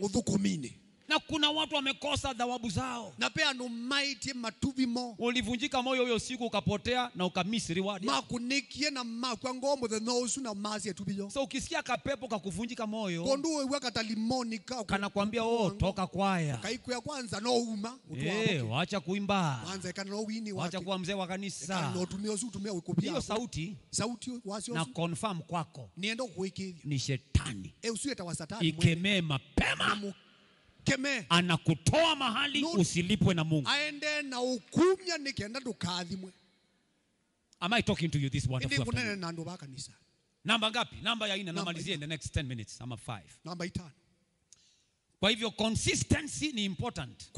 B: uthukumine
A: na kuna watu wamekosa dhawabu zao.
B: Na pia numaiti matuvimo
A: ulivunjika moyo huyo siku ukapotea na ukamiss reward
B: makunikie na makwa ngo the ucu na masi etubiyo
A: so ukisikia kapepo kakuvunjika moyo
B: kondu wiwa katalimoni ka
A: kanakwambia oh toka kwaya.
B: Kaiku ya kwanza no uma
A: Eh, wacha kuimba.
B: Kwanza ikana no wini
A: wacha kuwa mzee wa kanisa.
B: No tumia ucu tumia wikupia
A: hiyo sauti
B: sauti wasio
A: na confirm kwako.
B: Niende kuikithia
A: ni shetani.
B: E ucu tawasatani wa satani
A: ikemee mapema
B: keme
A: anakutoa mahali
B: No.
A: usilipwe na mungu.
B: Aende na ukumya nikenda ndukathimwe.
A: Am i talking to you this wonderful afternoon?
B: na andu ba kanisa.
A: Namba ngapi? Namba ya
B: ina
A: namalizie in the next 10 minutes. Ama 5
B: namba itano.
A: Kwa hivyo consistency ni important.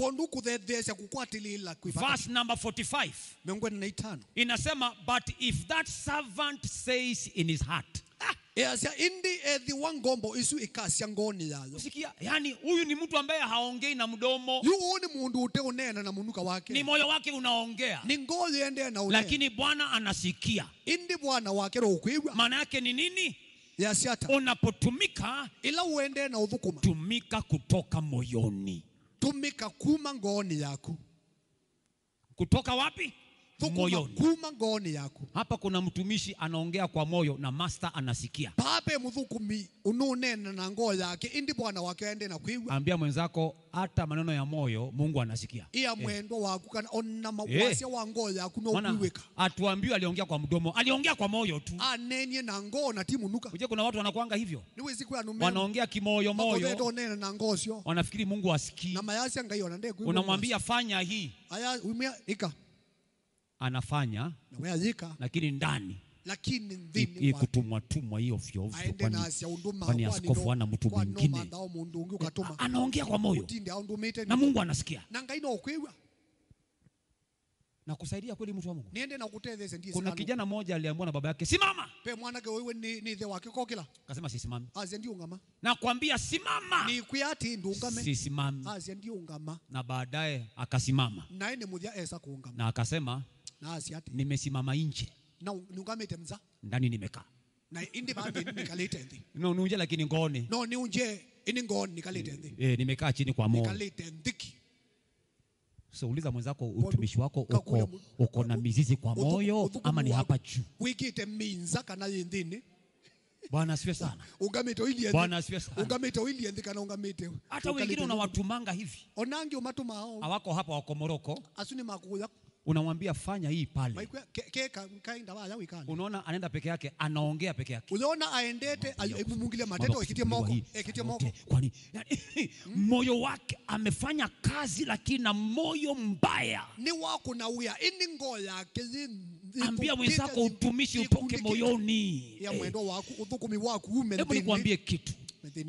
A: Verse number 45
B: miongoni na itano.
A: Inasema but if that servant says in his heart ah,
B: indi ethi wa ngombo icu ikasya ngoni yayo.
A: Usikia yani huyu ni mtu ambaye haongei na mdomo.
B: Yu ni mundu ute unena na munuka
A: ni
B: wake
A: moyo wake unaongea.
B: Ni ngozi ende na unena.
A: Lakini bwana anasikia.
B: Indi bwana wake rokwigwa
A: maana yake ni nini?
B: Yes,
A: unapotumika
B: ila uende na uthukuma
A: tumika kutoka moyoni.
B: Tumika kuma ngoni yako.
A: kutoka wapi moyoni. hapa kuna mtumishi anaongea kwa moyo na master anasikia.
B: Pape muthukumi ununena na ngoo yake indi bwana wake ende na kwigwa
A: ambia mwenzako hata maneno ya moyo mungu anasikia.
B: Iya mwendwa waku kana ona mawasya wa ngoo yaku no
A: atuambiwe aliongea kwa mdomo aliongea kwa moyo tu.
B: Anenie na ngoo na timunuka
A: uje kuna watu wanakuanga hivyo. Wanaongea kimoyo moyo. wanafikiri mungu asikii unamwambia fanya hii.
B: Aya
A: anafanya
B: na
A: lakini ndani
B: lakini
A: i-
B: nthini wake
A: ikutumwatumwa hiyo ovyo ovyo
B: aende
A: kwani
B: nasya
A: kwani askofu ana mtu mwingine? anaongea kwa moyo. Na mungu anasikia.
B: Na
A: na kusaidia kweli mtu wa mungu?
B: Niende na ndiye
A: kuna kijana mmoja aliambiwa na baba yake simama!
B: Pe mwanake wewe ni ni the wake kokila.
A: Akasema sisimami.
B: Ndiungama
A: nakwambia simama!
B: Ni kuyati ndungame
A: sisimami.
B: Ndio
A: na baadaye akasimama.
B: Naye ni esa kuungama.
A: Na akasema
B: na
A: nimesimama nje. Ndani nimekaa.
B: Na indi bandi ndi.
A: No nunje lakini ngone.
B: No ni unje ini nikalite ndi.
A: E, nimekaa chini kwa moyo
B: nikalite ndiki
A: so uliza mwenzako utumishi wako uko, uko na mizizi kwa moyo ama ni hapa juu?
B: Wikite minza kana yindini
A: bwana asifiwe sana.
B: Ungamite
A: bwana asifiwe sana.
B: Ungamite oilie nthi kana ungamite
A: hata wengine unawatumanga hivi.
B: Onangi umatumao.
A: Hawako hapa wako moroko
B: Asuni makuya
A: unamwambia fanya hii pale. Unaona anaenda peke yake anaongea peke yake.
B: Uliona aendete mungile
A: mateto
B: ekitie moko ekitie moko.
A: Kwani moyo wake amefanya kazi lakini na moyo mbaya.
B: Ni wako na uya ini ngo yake
A: ambia mwenzako utumishi utoke moyoni.
B: ya mwendo wako uthukumi wako ume
A: hebu nikwambie kitu.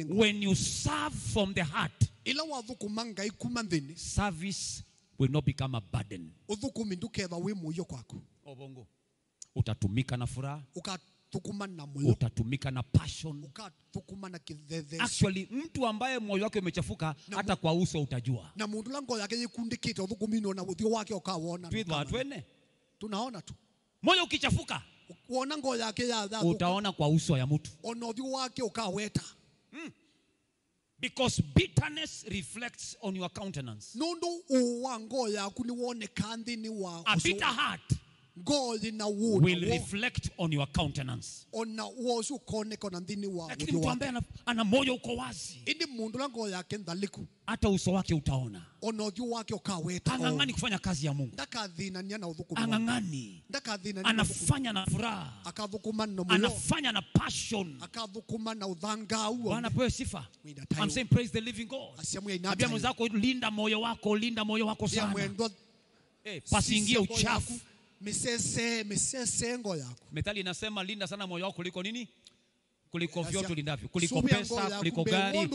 A: When you serve from the heart
B: ila wathukuma ngai kuma nthini.
A: service will not become a burden.
B: Uthukumi nduketha wi muyo kwaku
A: obongo. Utatumika na furaha.
B: Ukatukuma na moyo.
A: utatumika na passion.
B: Ukatukuma na kithethe
A: actually mtu ambaye moyo wake umechafuka hata kwa uso utajua.
B: Na mundu lango yake yikundikite uthukumi na uthio wake ukawona
A: twithwa twene
B: tunaona tu.
A: Moyo ukichafuka
B: uona ngo yake ya
A: utaona kwa uso ya mtu.
B: Ona uthio wake ukaweta
A: because bitterness reflects on your countenance.
B: Nundu uwa ngo yaku ni woneka nthini wa
A: a
B: uso-
A: bitter heart.
B: ngothi na
A: will reflect on your countenance. Lakini mtu ambaye ana, moyo uko wazi hata uso wake utaona. Ang'ang'ani kufanya kazi ya mungu. Ang'ang'ani. Anafanya na furaha. Anafanya na passion. Bwana pewe sifa. I'm saying praise the living God. Ambia mwenzako linda moyo wako linda moyo wako sana. eh, pasiingie uchafu
B: misese misese ngo yako.
A: Methali inasema linda sana moyo wako kuliko nini? Kuliko vyote ulindavyo. kuliko pesa kuliko gari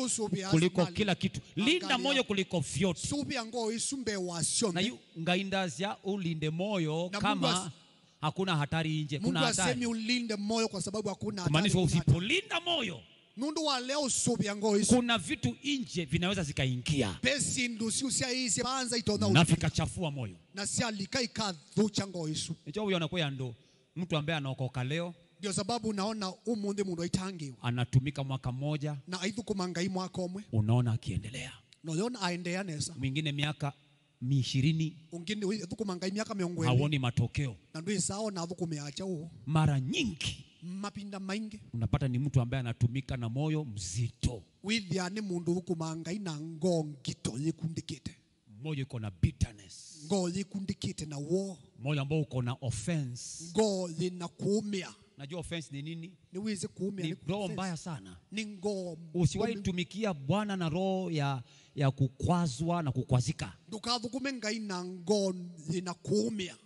A: kuliko kila kitu. Linda moyo kuliko vyote.
B: Subia ngo isumbe
A: na
B: wasione
A: yu ngaindazya ulinde moyo kama hakuna hatari nje kuna hatari.
B: ulinde moyo kwa sababu hakuna hatari,
A: kumaanisha
B: hatari.
A: usipolinda moyo
B: nundu wa leo subia ngo
A: kuna vitu nje vinaweza zikaingia.
B: Pesindu siusiaisi panza itona
A: na vikachafua moyo.
B: Na sialika ikathucha ngo isu
A: nicho huyo anakuya ndo. Mtu ambaye anaokoka leo.
B: Ndio sababu unaona umundi mundu aitangiwa.
A: Anatumika mwaka mmoja
B: na aithukuma ngai mwaka omwe.
A: Unaona akiendelea.
B: Noyona aendea nesa.
A: Mwingine miaka mishirini.
B: ungini thukuma ngai miaka miongo
A: hawoni matokeo.
B: Na ndu isao na thukume acha uu
A: mara nyingi
B: mapinda maingi.
A: Unapata ni mtu ambaye anatumika na moyo mzito.
B: Withia ni mundu thukuma ngai na ngoo ngito yikundikite.
A: Moyo iko na bitterness.
B: Ngoo yikundikite na wo
A: moyo ambao uko na offense.
B: Ngoo yina kuumia
A: najua offense ni nini?
B: Ni wizi kuumia
A: ni
B: ni
A: roho mbaya sana.
B: Ni ngoo
A: usiwahi tumikia bwana na roho ya, ya kukwazwa na kukwazika.
B: Ndukathukume ngai na ngoo yina kuumia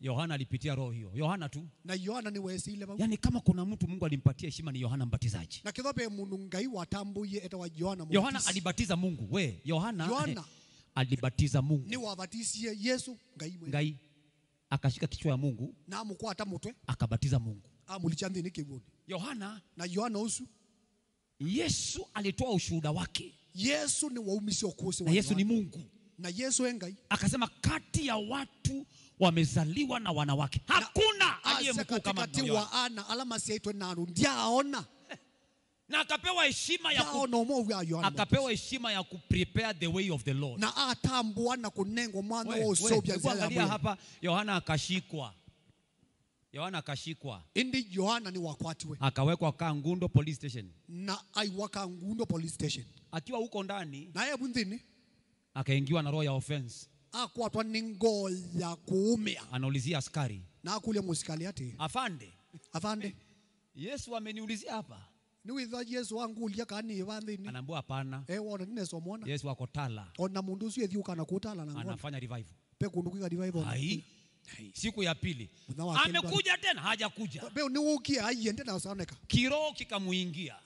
A: yohana alipitia roho hiyo. Yohana tu.
B: Na yohana ni wesi ile.
A: yaani kama kuna mtu mungu alimpatia heshima ni yohana mbatizaji.
B: Na kithope mundu ngai watambuye etawa yohana
A: Mbatizaji.
B: yohana
A: alibatiza mungu. We yohana
B: Yohana.
A: alibatiza mungu.
B: Ni wabatisie yesu ngai mwe
A: ngai. Akashika kichwa ya mungu.
B: Na amukwata mutwe.
A: Akabatiza mungu.
B: Amulicha ni kivuni
A: yohana.
B: Na yohana usu.
A: Yesu alitoa ushuhuda wake.
B: Yesu ni waumisya ukusi
A: na yesu ni mungu.
B: Na yesu engai.
A: akasema kati ya watu wamezaliwa na wanawake. Hakuna aliye mkuu kama
B: wa ana alama siaitwe nanu ndiaona
A: na akapewa heshima ya ku, akapewa heshima ya kuprepare the way of the lord.
B: Na atambua na kunengwa mwana wa
A: usobia
B: usobya
A: angalia hapa yohana akashikwa. Yohana akashikwa.
B: Indi yohana ni wakwatiwe
A: akawekwa kaa ngundo police station.
B: Na aiwaka ngundo police station.
A: Akiwa huko ndani
B: naye bunthini
A: akaingiwa na roho ya offense
B: akwatwa ni ngoo ya kuumia.
A: Anaulizia askari.
B: Na kule musikali ati?
A: Afande.
B: Afande.
A: Yesu ameniulizia hapa.
B: Ni witha yesu wangu ulia kani nthini
A: anambua hapana.
B: E wona ninesomwona
A: yesu ako tala.
B: Ona mundu ucio ethiuka na kutala na ngona
A: anafanya revival.
B: Pe kundu kwiga revival.
A: Hai. Siku ya pili. Amekuja tena hajakuja.
B: Pe ni ukia aiende na usaoneka
A: kiroho kikamuingia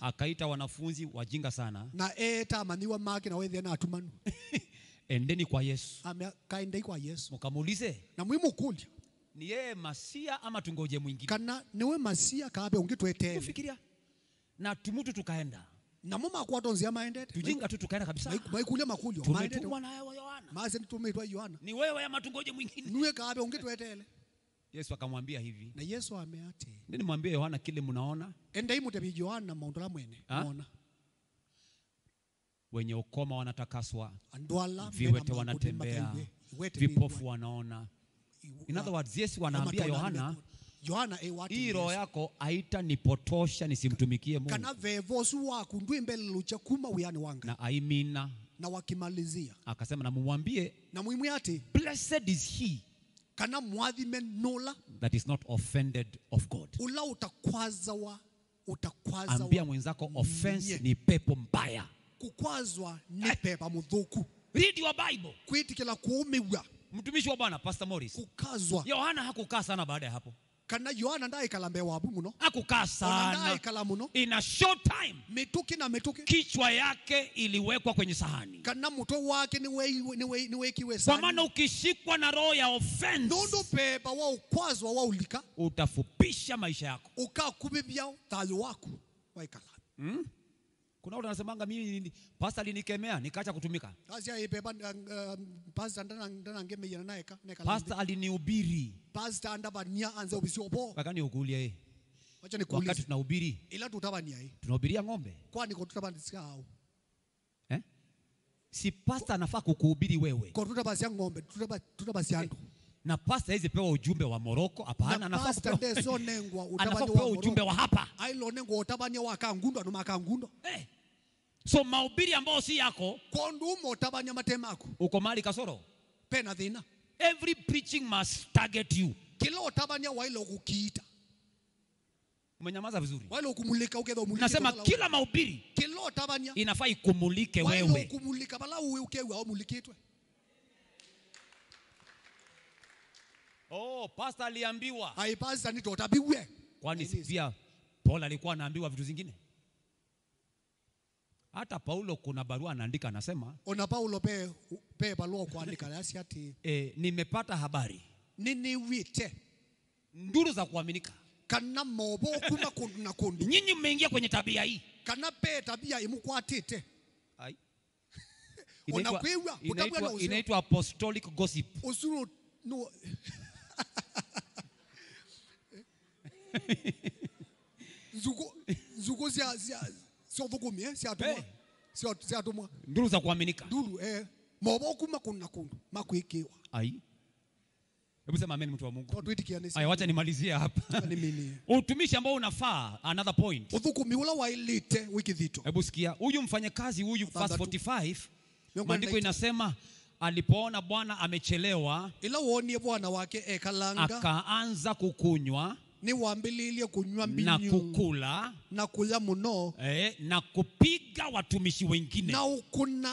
A: akaita wanafunzi wajinga sana.
B: Na eta maniwa make na wethia na atumanu.
A: Endeni kwa yesu.
B: Kaendei kwa yesu.
A: Mukamuulize
B: na mwimukulia
A: ni yeye masia ama tungoje mwingine?
B: Kana niwe masia kabe ungitwetele.
A: Kufikiria. Na tumutu tukaenda.
B: Na mumakwatwa nzia maendete.
A: Tujinga tu tukaenda kabisa.
B: Maikulia makulio maendete.
A: tumetumwa na yohana.
B: Mase nitumitwa yohana.
A: Ni wewe ama tungoje mwingine?
B: Niwe kabe ungitwetele
A: yesu akamwambia hivi.
B: Na yesu ameate.
A: nini mwambie yohana kile mnaona?
B: Endei mutebi yohana maundu la mwene Muona.
A: wenye ukoma wanatakaswa.
B: Andwala
A: viwete wanatembea. vipofu wanaona. In other words yesu wanaambia
B: Yohana
A: yohana
B: e yohana
A: hii roho yako aita nipotosha nisimtumikie mungu.
B: Kana vevosu waku ndwimbelelucha kuma uyani wanga.
A: Na aimina.
B: Na wakimalizia.
A: Akasema na mumwambie
B: na
A: blessed is he that is not offended of god. Ambia mwenzako offense ni pepo mbaya.
B: Kukwazwa ni pepa mudhuku.
A: read your bible.
B: Kwitikila kuumiwa.
A: Mtumishi wa bwana pastor morris.
B: Kukazwa.
A: Yohana hakukaa sana baada ya hapo
B: kana yohana ndaikala mbee wabu muno
A: no?
B: Ona
A: sana.
B: muno
A: in a short time
B: mituki na mituki.
A: kichwa yake iliwekwa kwenye sahani.
B: Kana muto wake niwe- niwe- niwekiwe
A: kwa maana ukishikwa na roho ya offense
B: ndundu pepa wa ukwazwa wa ulika.
A: utafupisha maisha yako.
B: Ukakuvivya thayo wako waikala
A: kuna watu wanasemanga mimi ni- pastor alinikemea nikaacha kutumika.
B: Asia ipepa pastor ndana ndana ngemeyana naye ka.
A: pastor alinihubiri.
B: Pastor ndabania anze ubisi obo
A: wakani ukulia yeye.
B: Wacha
A: wakati tunahubiri.
B: Ila tutabania hii.
A: Tunahubiria ng'ombe?
B: Kwani ko tutabandisia hao
A: eh? si pastor anafaa kukuhubiri wewe.
B: Kwa tutabasia ng'ombe tutabasi tutabasia andu
A: na pasta hizi pewa ujumbe wa moroko hapana
B: na
A: anafaa kupewa,
B: wa
A: ujumbe wa hapa.
B: Ailo nengwa utabania wa kangundo anu makangundo.
A: Eh. so mahubiri ambao si yako
B: kondu umo matema matemako
A: uko mali kasoro?
B: Pena thina
A: every preaching must target you.
B: Kila utabania wailo kukiita.
A: Umenyamaza vizuri.
B: Wale ukumulika ukedha umulike
A: nasema kila mahubiri
B: kila utabania.
A: inafaa ikumulike
B: wewe.
A: wewe.
B: ukumulika bala uwe ukewe au mulikitwe
A: oh, pastor aliambiwa.
B: Aipasa nito utabiwe
A: kwani pia paul alikuwa anaambiwa vitu zingine? Hata paulo kuna barua anaandika anasema
B: ona paulo pe pe barua kuandika yasi ati
A: e, nimepata habari.
B: nini wite
A: nduru za kuaminika.
B: Kana mobo kuma kundu na kundu.
A: Nyinyi mmeingia kwenye tabia hii.
B: Kana pe tabia imukwatite
A: Ai.
B: unakwiwa
A: inaitwa apostolic gossip.
B: Usuru no sio sio
A: nduru za kuaminika.
B: Nduru eh. Mobo kuma kuna kundu makwikiwa
A: ai. Hebu sema amen mtu wa mungu. Aya wacha nimalizie hapa.
B: Ni mimi
A: utumishi ambao unafaa another point.
B: Uthukumi ula wailite wiki dhito.
A: hebu sikia huyu mfanyakazi huyu verse 45 maandiko inasema alipoona bwana amechelewa
B: ila wonie bwana wake ekalanga
A: akaanza kukunywa
B: ni wambililie kunywa
A: na
B: mbinyu
A: kukula.
B: Na kulya muno.
A: Eh, na kupiga watumishi wengine.
B: Na ukuna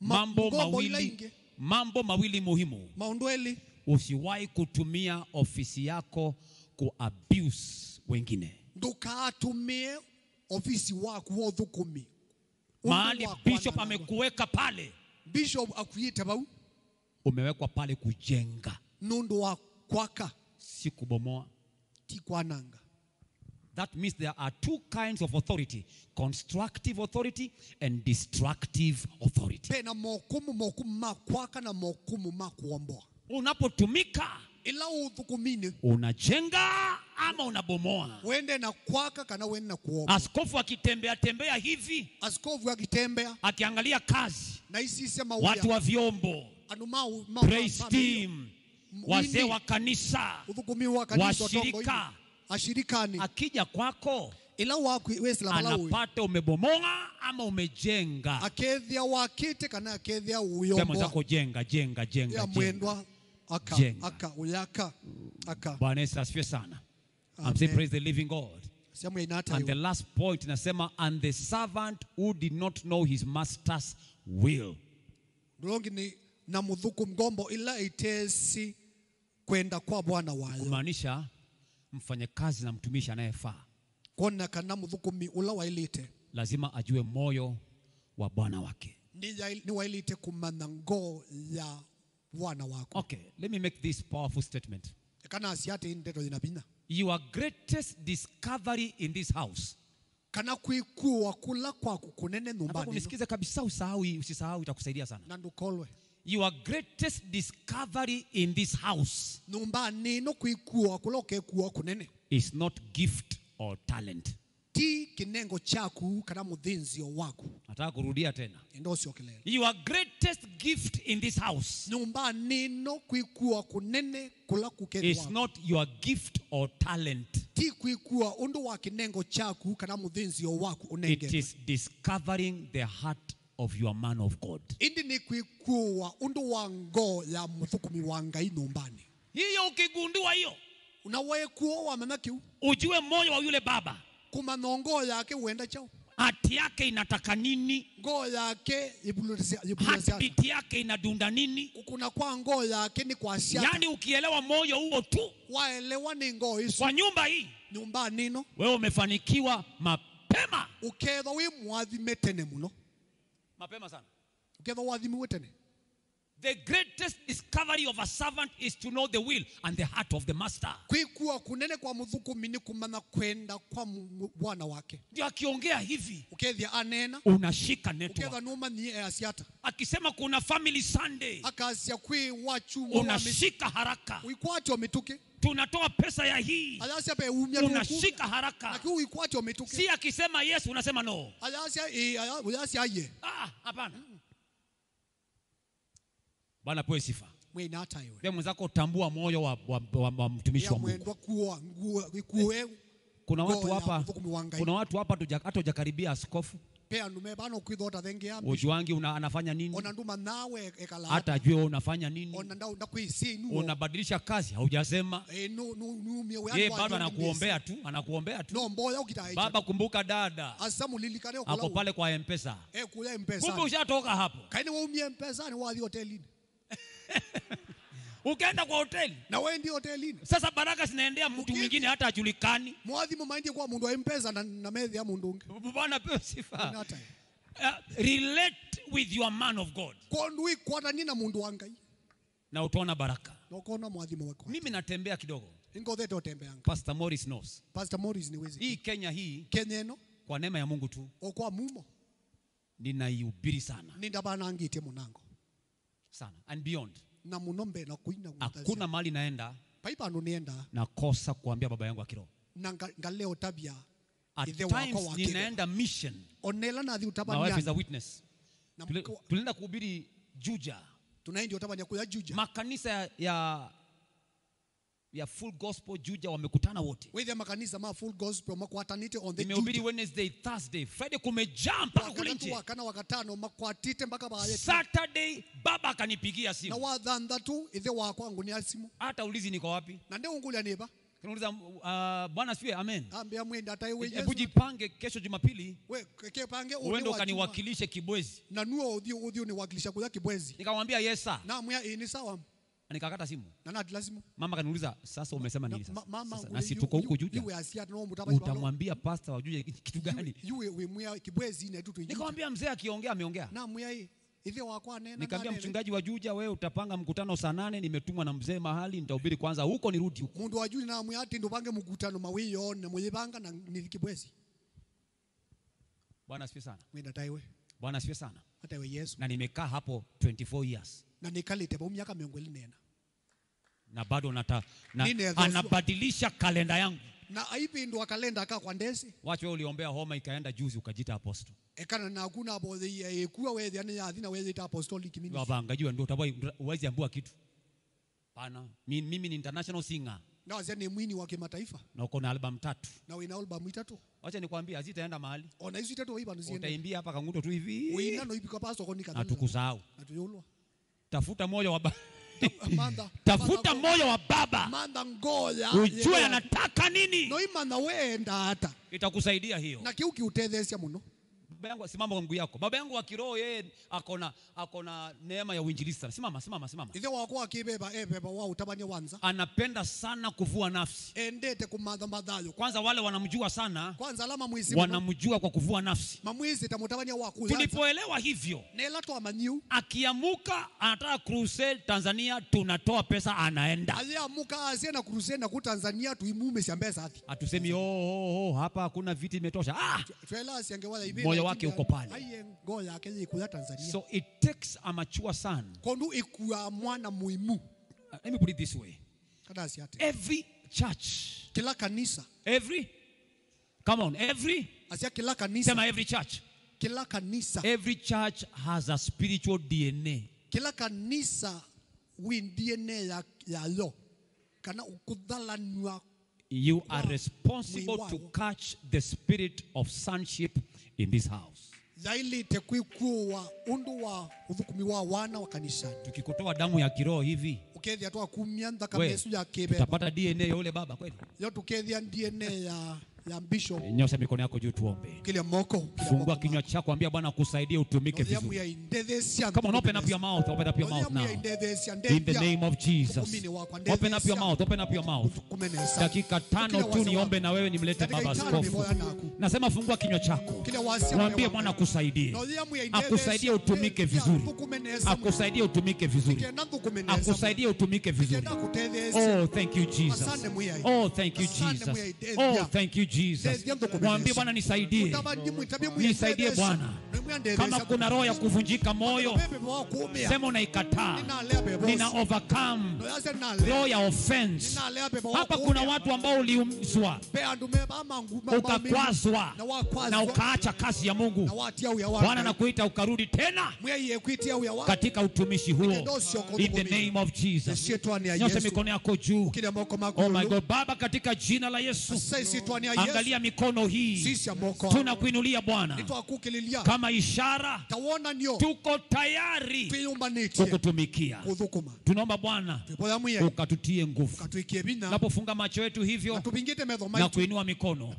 B: ma-
A: mambo mawili mambo mawili muhimu.
B: Maundweli
A: usiwahi kutumia ofisi yako ku kuabuse wengine.
B: Ndukatumie ofisi waku wothukumi
A: mahali bishop amekuweka pale
B: bishop akuite bau?
A: Umewekwa pale kujenga.
B: Nondo wa kwaka.
A: Si kubomoa.
B: Ti kwananga
A: that means there are two kinds of authority constructive authority and destructive authority.
B: Pena mokumu mokumu makwaka na mokumu makuomboa
A: unapotumika
B: ila uthukumini
A: unajenga ama unabomoa.
B: Uende na kwaka kana wende na kuomba.
A: Askofu akitembea tembea hivi.
B: Askofu akitembea.
A: Akiangalia kazi.
B: Na isise
A: watu wa vyombo.
B: Anu mau mau-
A: praise team. wazee wa kanisa. Washirika.
B: ashirikani.
A: Akija kwako
B: ila waku wesila malawi
A: anapata umebomoa ama umejenga.
B: Akethia wakite kana akethia
A: sema
B: uyomboa
A: mwenzako jenga jenga jenga,
B: ya
A: jenga.
B: mwendwa aka
A: Jenga.
B: aka uyaka aka.
A: Bwana yesu asifiwe sana. I'm saying praise the living god. And the last point nasema and the servant who did not know his master's will.
B: Ni na muthuku mgombo ila itesi kwenda kwa bwana wayo
A: kumaanisha mfanyakazi na mtumishi anayefaa.
B: Kona kana muthukumi ula wailite?
A: Lazima ajue moyo wa bwana wake.
B: Ni, ni wailite kumana ngoo ya bwana wako.
A: Okay let me make this powerful statement.
B: Kana asiate
A: your greatest discovery in this house.
B: Kana kwikuwa kula kwaku kunene nyumbani.
A: unisikize kabisa usahau usisahau itakusaidia sana.
B: Na ndukolwe.
A: Your greatest discovery in this house
B: nyumbani no kwikuwa kula ukekuwa kunene.
A: is not gift or talent
B: ti kinengo chaku kana muthinzio waku.
A: Nataka kurudia tena.
B: You
A: your greatest gift in this house.
B: Nyumba nino kwikua kunene kula
A: is
B: it's
A: not your gift or talent.
B: Ti kwikua undu wa kinengo chaku kana muthinzio waku
A: it is discovering the heart of your man of god.
B: Indi ni kuikua undu wa ngoo ya muthukumi wa ngai nyumbani.
A: Hiyo ukigundua hiyo
B: unawekuo mama kiu
A: ujue moyo wa yule baba
B: kumano ngoo yake uenda chao.
A: Hati yake inataka nini?
B: Ngoo yake
A: heartbeat yake inadunda nini?
B: Kuna kwa ngoo yake ni kwa siasa.
A: yaani ukielewa moyo huo tu.
B: Waelewa ni ngoo hizo
A: kwa nyumba hii.
B: Nyumba nino.
A: Wewe umefanikiwa mapema.
B: Ukethwa wi mwathime tene muno.
A: Mapema sana.
B: Ukethwa wathimiwe tene
A: the greatest discovery of a servant is to know the will and the heart of the master.
B: Kwikua kunene kwa muthukumi ni kumana kwenda kwa bwana wake.
A: Ndio akiongea hivi
B: ukethia anena
A: unashika network.
B: ukethwa
A: numa
B: ni asiata.
A: Akisema kuna family sunday
B: akasia kwi wachu
A: unashika haraka.
B: Uikwatio mituke.
A: Tunatoa pesa ya hii. Unashika haraka. Si akisema yes unasema no. Ah hapana bwana pewe sifa. Pia mwenzako tambua moyo wa, wa, wa, wa mtumishi wa Mungu. kuna watu hapa
B: wa
A: kuna watu hapa hata hujakaribia askofu. Ujuangi una, anafanya nini? Hata ajue unafanya nini. Unabadilisha kazi haujasema.
B: Eh no no no
A: yeye bado anakuombea tu anakuombea tu.
B: No
A: baba kumbuka dada. Ako pale kwa mpesa.
B: Eh kula
A: kumbe
B: mpesa
A: ushatoka hapo ukaenda kwa hoteli.
B: Na wewe ndio hotelini.
A: Sasa baraka zinaendea mtu mwingine hata ajulikani
B: mwathi mumaindie kwa mundu wa mpesa na, na methi ya mundu ungi
A: bwana pewe sifa. Uh, relate with your man of god.
B: Kondu ikwatani na mundu wa ngai?
A: Na utaona baraka.
B: Na ukaona mwathimo wako.
A: Mimi natembea kidogo.
B: Ingothete utembeanga
A: pastor morris knows.
B: Pastor morris ni wezi.
A: Hii kenya hii
B: kenya ino
A: kwa neema ya mungu tu.
B: Okwa mumo?
A: Ninaihubiri sana.
B: Ninda banangitie munango
A: sana. And beyond.
B: Na munombe na kuina
A: hakuna mali naenda
B: paipa anu nienda
A: nakosa kuambia baba yangu wa kiroho.
B: Na nga- ngaleo tabia.
A: At
B: ithe wako
A: times
B: wa kiroho.
A: ninaenda mission.
B: Onela nathi
A: my wife is
B: utabania
A: a witness.
B: Na
A: Tuli-
B: mko-
A: tulienda kuhubiri juja.
B: Tunaindi utabania kuya juja.
A: Makanisa ya, ya ya full gospel juja wamekutana wote.
B: Withe makanisa ma full gospel makwatanite on the
A: nimehubiri wednesday thursday friday kumejaa mpaka kule nje.
B: wakana wakatano makwatite mpaka baadaye
A: saturday baba akanipigia simu.
B: Na
A: simu
B: ile wa kwangu ni simu.
A: Hata ulizi niko wapi?
B: Na ndio ungulia niva
A: Kaniuliza, uh, bwana sio amen.
B: Ambia mwende hata
A: yeye
B: hebu
A: jipange kesho jumapili.
B: We kepange
A: uende ukaniwakilishe kibwezi.
B: Na nuo udhi udhi uniwakilisha kwa kibwezi.
A: Nikamwambia yesa
B: na mwya ni sawa
A: nikakata simu.
B: Na nati lazima
A: mama kaniuliza sasa umesema nini
B: Na- ma-
A: sasa, sasa na si
B: yu-
A: tuko
B: yu-
A: huku juja utamwambia pasta wajuje kitu gani? nikamwambia mzee akiongea ameongea.
B: Na ithe
A: nikamwambia mchungaji wa juja wewe utapanga mkutano saa nane nimetumwa na mzee mahali nitahubiri kwanza huko nirudi huko.
B: Mundu juja na mwya ati ndupange mukutano mawiyone mwithipanga na nilikibwezi. kibwezi.
A: Bwana asifiwe sana.
B: Mwenda taiwe.
A: Bwana asifiwe sana.
B: Hata yesu.
A: Na nimekaa hapo 24 years
B: na nikalite ba miaka miongo ili nena.
A: Na bado nata, na, anabadilisha kalenda yangu.
B: Na aipindwa kalenda aka kwa ndesi?
A: Wacha wewe uliombea homa ikaenda juzi ukajita apostle.
B: Ekana na kuna bodhi the wewe yani ani wewe ita apostolic ministry.
A: Wabangajua ndio utabai uwezi ambua kitu. Pana mimi, mimi ni international singer.
B: Na wazia ni mwini wa kimataifa.
A: Na uko na album tatu.
B: Na wina album itatu?
A: Wacha nikwambie hazitaenda mahali.
B: Ona hizo itatu waiba nuziende.
A: Utaimbia hapa kanguto tu hivi.
B: Wina no ipika pasto koni
A: na
B: atukusahau
A: tukusahau
B: na tuyulwa
A: tafuta moyo wa baba
B: manda
A: tafuta moyo wa baba.
B: Ngoya
A: ujue anataka nini.
B: No imana wenda hata.
A: Itakusaidia hiyo.
B: Na kiu kiutethecia muno
A: baba yangu simama kwa mguu yako. Baba yangu wa kiroho yeye akona akona neema ya uinjilisti sana. Simama simama simama.
B: Ithe wakwa akibeba ebeba wa utabanye wanza.
A: Anapenda sana kuvua nafsi.
B: Endete kumadha madhayo.
A: kwanza wale wanamjua sana
B: kwanza alama mwizi.
A: wanamjua kwa kuvua nafsi.
B: Mamwizi tamutabanye wako
A: tulipoelewa hivyo
B: nela amanyu.
A: akiamuka anataka crusade tanzania tunatoa pesa anaenda.
B: Aliamuka azie na kuruseni na ku tanzania tuimume cia mbesa athi
A: hatusemi oh, oh, oh, hapa hakuna viti imetosha. Ah!
B: twela asiangewala ibi
A: Moyo wake uko pale.
B: aiye ngo yake ikuya tanzania.
A: So it takes a mature son.
B: Kondu ikua mwana muimu.
A: Uh, let me put it this way. Every church
B: kila kanisa.
A: every come on every
B: asia kila kanisa.
A: sema every church.
B: Kila kanisa.
A: Every church has a spiritual DNA.
B: kila kanisa wi dna ya- yayo kana ukuthalanwa
A: You are responsible to catch the spirit of sonship in this house.
B: yailite kuwa undu wa uthukumiwa wana wa kanisani
A: Tukikutoa damu ya kiroho hivi,
B: ukethia twakumia nthakame yesu ya kibeba
A: tutapata DNA ya ule baba kweli?
B: yo tukethia dna ya ya bishop
A: Nyosha mikono yako juu tuombe.
B: kile moko
A: Fungua kinywa chako, ambia Bwana akusaidie utumike vizuri. Come on, open up your mouth. Open up your mouth now. In the name of Jesus. Open up your mouth. Open up your mouth. Dakika tano tu niombe na wewe nimlete baba askofu. Nasema fungua kinywa chako. Mwambie Bwana akusaidie. Akusaidie utumike vizuri. Akusaidie utumike vizuri. Akusaidie utumike vizuri. Oh, thank you Jesus. Oh, thank you Jesus. Oh, thank you Jesus.
B: Thukumenesa.
A: Mwambie Bwana nisaidie. Nisaidie. Bwana. Kama kuna roho ya kuvunjika moyo, sema unaikataa. Nina overcome roho ya offense. Hapa kuna watu ambao
B: uliumizwa,
A: ukakwazwa
B: na
A: ukaacha kazi ya Mungu. Bwana nakuita ukarudi tena katika utumishi huo in the name of Jesus. Nyosha mikono yako juu. Oh my. God, Baba, katika jina la Yesu, Angalia mikono hii,
B: tuna kuinulia moko.
A: tunakuinulia Bwana. Kama ishara, tuko tayari kukutumikia. Tunaomba Bwana ukatutie nguvu. Napofunga macho yetu hivyo na kuinua mikono,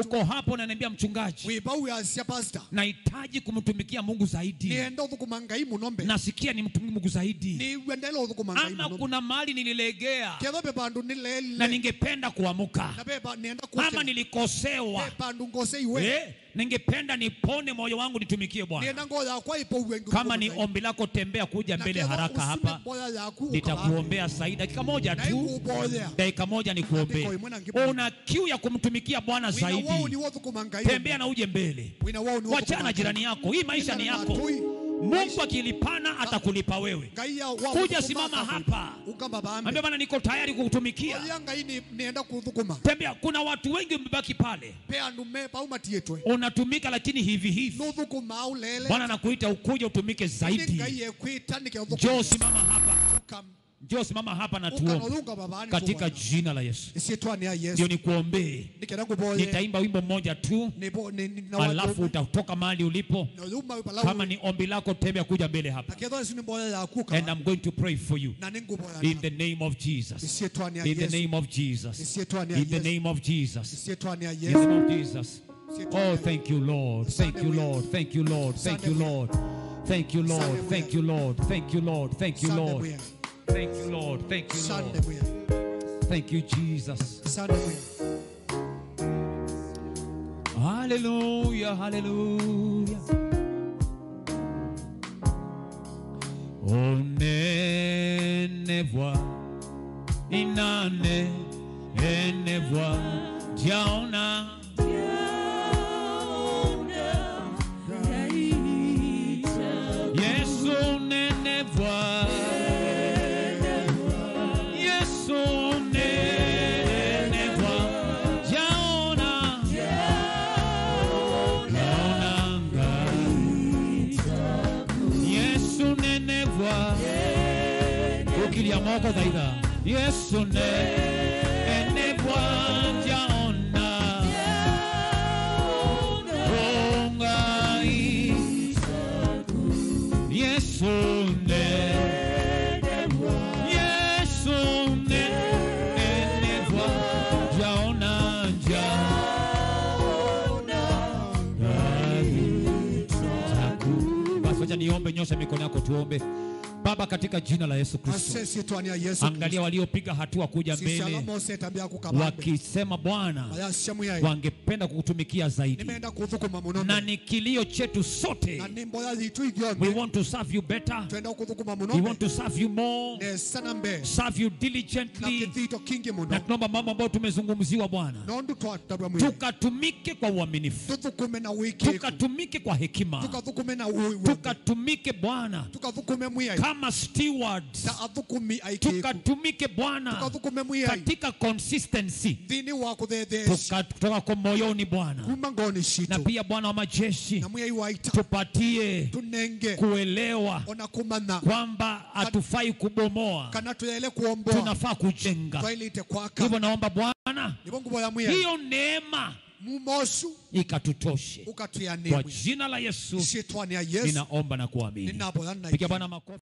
A: uko hapo naniambia mchungaji, nahitaji kumtumikia Mungu zaidi, nasikia ni nimtumikie Mungu zaidi, ama kuna mali nililegea na ningependa kuamuka,
B: Na be ba nienda
A: ama
B: kuke.
A: nilikosewa eh, ningependa nipone moyo wangu nitumikie Bwana. Kama ni ombi lako, tembea kuja mbele haraka hapa, nitakuombea sahi dakika moja tu, dakika moja nikuombee. Una kiu ya kumtumikia Bwana zaidi, tembea na uje mbele. Wachana jirani yako, hii maisha ni yako. Mungu akilipana atakulipa wewe. Kuja simama hapa. Ambia Bwana, niko tayari kukutumikia. Tembea. Kuna watu wengi wamebaki pale, unatumika lakini hivi hivi. Bwana anakuita ukuje utumike zaidi. Njoo simama hapa, njoo simama hapa na tuombe katika jina la Yesu. Ndio nikuombee. Nitaimba wimbo mmoja tu,
B: nibo ni ni- na
A: alafu utatoka mahali ulipo. Kama ni ombi lako, tembea kuja mbele hapa,
B: aketho isu ni boya ya
A: and I'm going to pray for you in the name of Jesus. In the name of Jesus. In the name of Jesus. In the name of Jesus. Oh, thank you, Lord. Thank you, Lord. Thank you, Lord. Thank you, Lord. Thank you, Lord. Thank you, Lord. Thank you, Lord. Thank you, Lord.
B: Mwe
A: Thank you, Lord. Thank you,
B: sande
A: Lord.
B: mwe
A: Thank you, Jesus.
B: sande mwe
A: Hallelujah, hallelujah. Onene voix, inane, ene voix, diaona. Yesu moko dhaidha Yesu nene voix jaona ongai Yesu nene Yesu jaona jaona basi wacha niombe, nyosha mikono yako tuombe. Baba, katika jina la Yesu Kristo, angalia waliopiga hatua kuja mbele wakisema, Bwana, wangependa kukutumikia zaidi, na ni kilio chetu sote. We want to serve you better, we want to serve you more, serve you diligently, na tunaomba mambo ambayo tumezungumziwa Bwana, tukatumike kwa uaminifu, tukatumike kwa hekima, tukatumike Bwana kama stewards tukatumike bwana katika consistency.
B: Thini wa kuthetheesha
A: Tuka- kutoka kwa moyoni bwana. Na pia bwana wa majeshi. Tupatie kuelewa kwamba hatufai kubomoa. Tunafaa kujenga. Hivyo naomba bwana hiyo neema
B: mumosu
A: ikatutoshe. Kwa jina la yesu. Ninaomba na kuamini. Piga bwana makofi